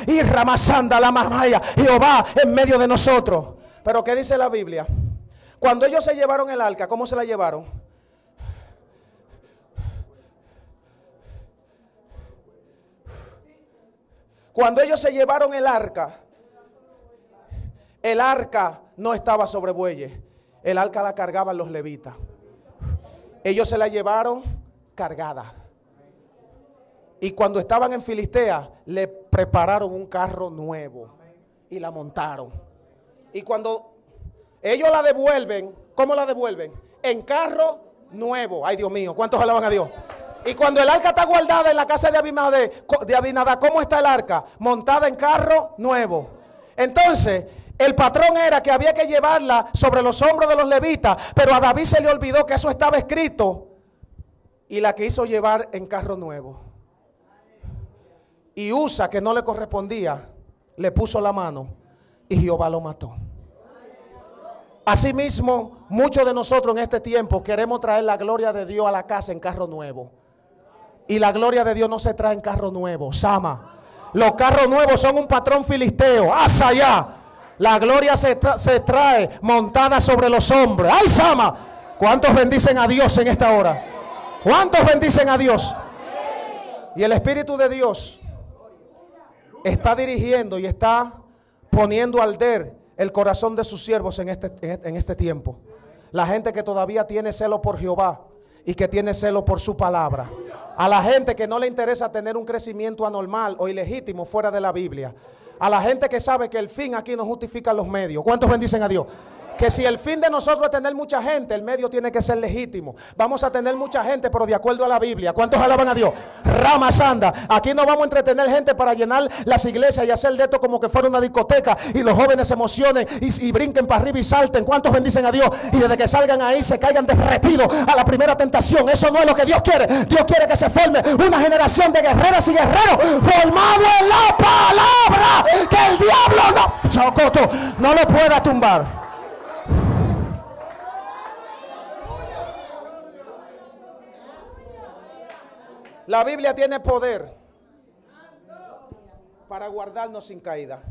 y Ramasanda, la mamaya, Jehová en medio de nosotros. Pero ¿qué dice la Biblia? Cuando ellos se llevaron el arca, ¿cómo se la llevaron? Cuando ellos se llevaron el arca, el arca no estaba sobre bueyes, el arca la cargaban los levitas. Ellos se la llevaron cargada. Y cuando estaban en Filistea, le prepararon un carro nuevo y la montaron. Y cuando ellos la devuelven, ¿cómo la devuelven? En carro nuevo. Ay, Dios mío, ¿cuántos alaban a Dios? Y cuando el arca está guardada en la casa de Abinadab, ¿cómo está el arca? Montada en carro nuevo. Entonces, el patrón era que había que llevarla sobre los hombros de los levitas, pero a David se le olvidó que eso estaba escrito y la quiso llevar en carro nuevo. Y Usa, que no le correspondía, le puso la mano y Jehová lo mató. Asimismo, muchos de nosotros en este tiempo queremos traer la gloria de Dios a la casa en carro nuevo. Y la gloria de Dios no se trae en carro nuevo. Sama. Los carros nuevos son un patrón filisteo. Hasta allá. La gloria se, se, trae montada sobre los hombres. ¡Ay, Sama! ¿Cuántos bendicen a Dios en esta hora? ¿Cuántos bendicen a Dios? Y el Espíritu de Dios está dirigiendo y está poniendo al der el corazón de sus siervos en este, en este tiempo. La gente que todavía tiene celo por Jehová y que tiene celo por su palabra. A la gente que no le interesa tener un crecimiento anormal o ilegítimo fuera de la Biblia. A la gente que sabe que el fin aquí no justifica los medios. ¿Cuántos bendicen a Dios? Que si el fin de nosotros es tener mucha gente, el medio tiene que ser legítimo. Vamos a tener mucha gente, pero de acuerdo a la Biblia. ¿Cuántos alaban a Dios? Rama Sanda. Aquí no vamos a entretener gente para llenar las iglesias y hacer de esto como que fuera una discoteca y los jóvenes se emocionen y, y brinquen para arriba y salten. ¿Cuántos bendicen a Dios? Y desde que salgan ahí se caigan derretidos a la primera tentación. Eso no es lo que Dios quiere. Dios quiere que se forme una generación de guerreras y guerreros formado en la palabra que el diablo no, no lo pueda tumbar. La Biblia tiene poder para guardarnos sin caída.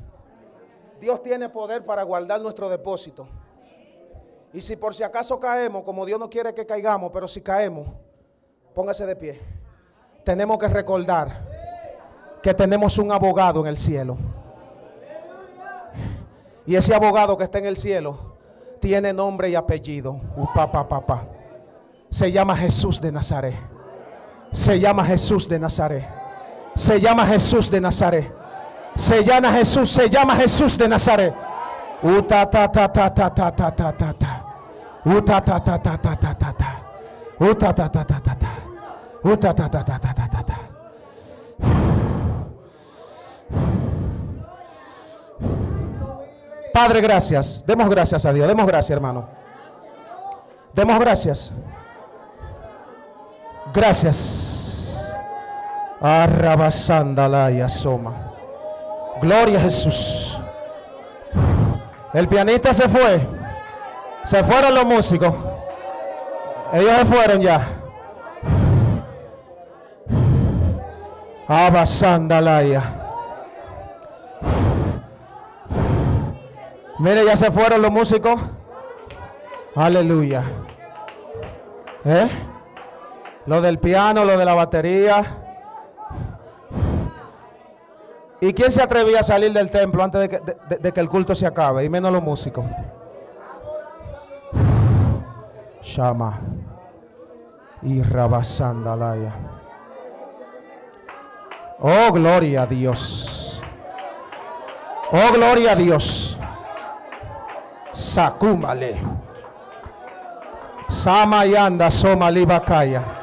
Dios tiene poder para guardar nuestro depósito. Y si por si acaso caemos, como Dios no quiere que caigamos, pero si caemos, póngase de pie. Tenemos que recordar que tenemos un abogado en el cielo. Y ese abogado que está en el cielo tiene nombre y apellido. Se llama Jesús de Nazaret. Se llama Jesús de Nazaret. Se llama Jesús de Nazaret. Se llama Jesús, se llama Jesús de Nazaret. Uta ta ta ta ta ta ta ta ta ta. Uta ta ta ta ta ta ta ta. Uta ta ta ta ta ta. Uta ta ta ta ta ta ta ta. Padre, gracias. Demos gracias a Dios. Demos gracias, hermano. Demos gracias. Gracias. Arrabasandala y asoma. Gloria a Jesús. El pianista se fue. Se fueron los músicos. Ellos se fueron ya. Abasandalaya. Mire, ya se fueron los músicos. Aleluya. ¿Eh? Lo del piano, lo de la batería. ¿Y quién se atrevía a salir del templo antes de que, el culto se acabe? Y menos los músicos. Shama. Y Rabasandalaya. Oh, gloria a Dios. Oh, gloria a Dios. Sacúmale. Ba ba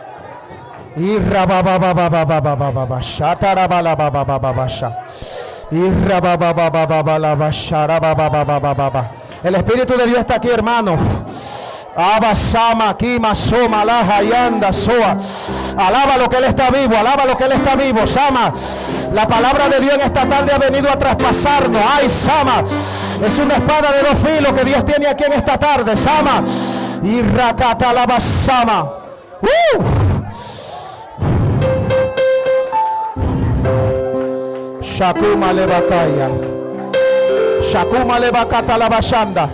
El Espíritu de Dios está aquí, hermano. Aba sama kima soma laja y anda soa. Alaba lo que Él está vivo, alaba lo que Él está vivo, Sama. La palabra de Dios en esta tarde ha venido a traspasarnos. Ay, Sama. Es una espada de dos filos que Dios tiene aquí en esta tarde, Sama. Y Sama. ¡Uh! Shakuma levakaya. Shakuma levakata la bashanda.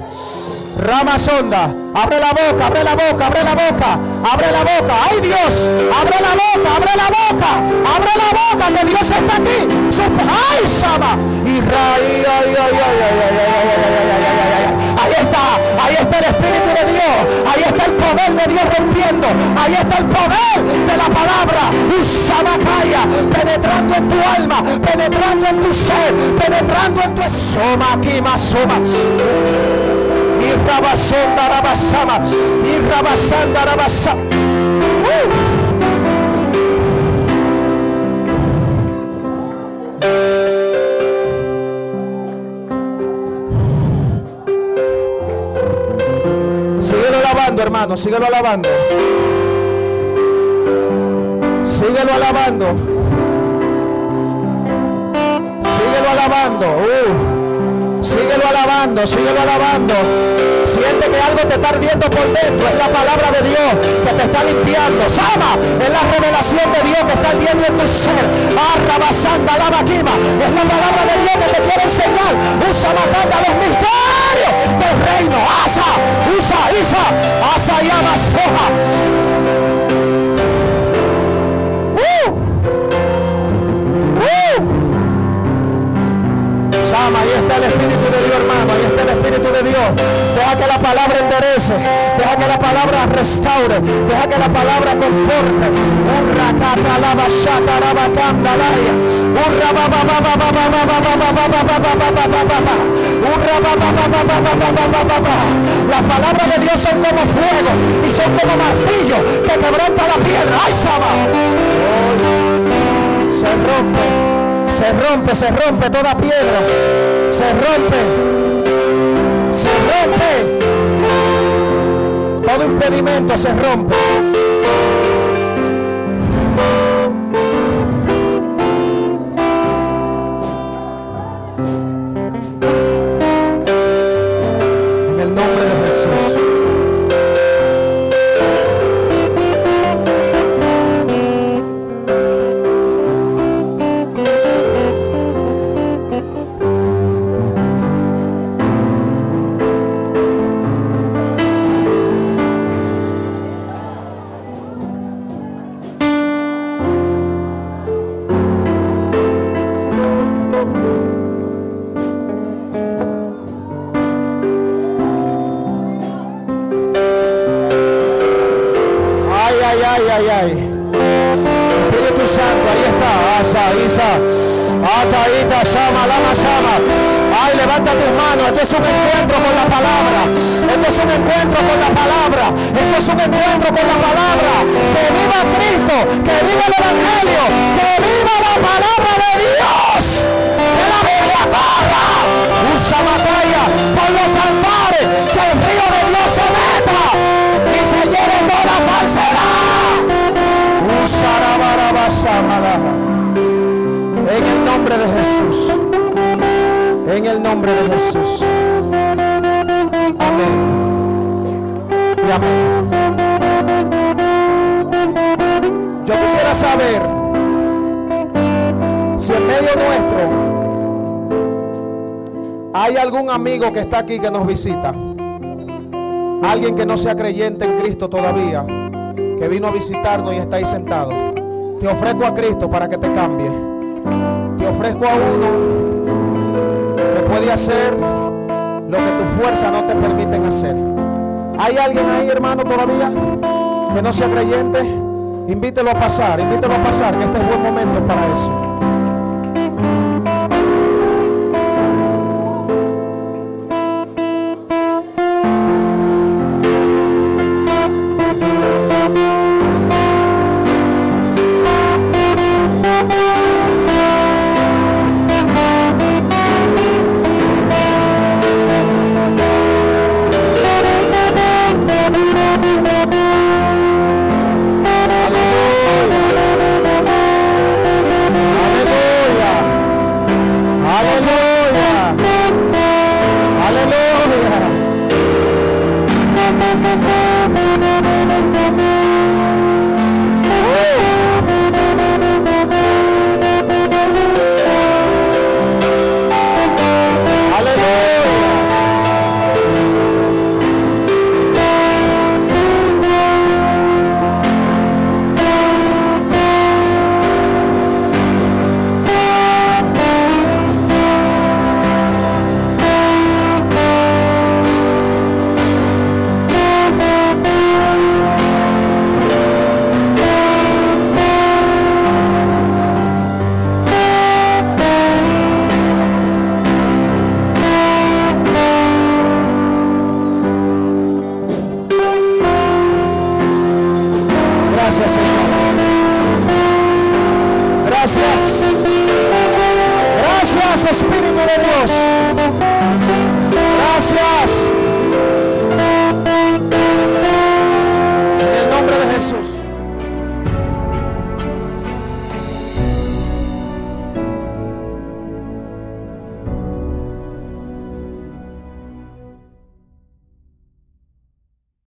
Rama sonda. Abre la boca, abre la boca, abre la boca, abre la boca. ¡Ay Dios! Abre la boca, abre la boca, abre la boca, que Dios está aquí. ¡Ay, Sama! Y ay, ay, ay, ay, ay, ay, ay, ay, ay, ay, está, ahí está el Espíritu de Dios, ahí está el poder de Dios rompiendo, ahí está el poder de la palabra, Usamacaya, penetrando en tu alma, penetrando en tu ser, penetrando en tu soma, Kima, soma. Y rabasonda rabasama, y rabasanda rabasa. Hermano, síguelo alabando. Síguelo alabando. Síguelo alabando. Uh. Síguelo alabando, síguelo alabando. Siente que algo te está ardiendo por dentro. Es la palabra de Dios que te está limpiando. Sama, es la revelación de Dios que está ardiendo en tu ser. Arrabasanda, la maquima. Es la palabra de Dios que te quiere enseñar. Usa matanda los misterios del reino. Asa, usa, isa, asa y soja. Sama, ahí está el Espíritu de Dios, hermano. Ahí está el Espíritu de Dios. Deja que la palabra enderece. Deja que la palabra restaure. Deja que la palabra conforte. Las palabras de Dios son como fuego y son como martillo que quebranta la piedra. ¡Ay, Sama! Se rompe. Se rompe, se rompe toda piedra. Se rompe. Se rompe. Todo impedimento se rompe. Que nos visita. Alguien que no sea creyente en Cristo todavía, que vino a visitarnos y está ahí sentado. Te ofrezco a Cristo para que te cambie. Te ofrezco a uno que puede hacer lo que tu fuerza no te permiten hacer. ¿Hay alguien ahí, hermano, todavía que no sea creyente? Invítelo a pasar, invítelo a pasar, que este es buen momento para eso.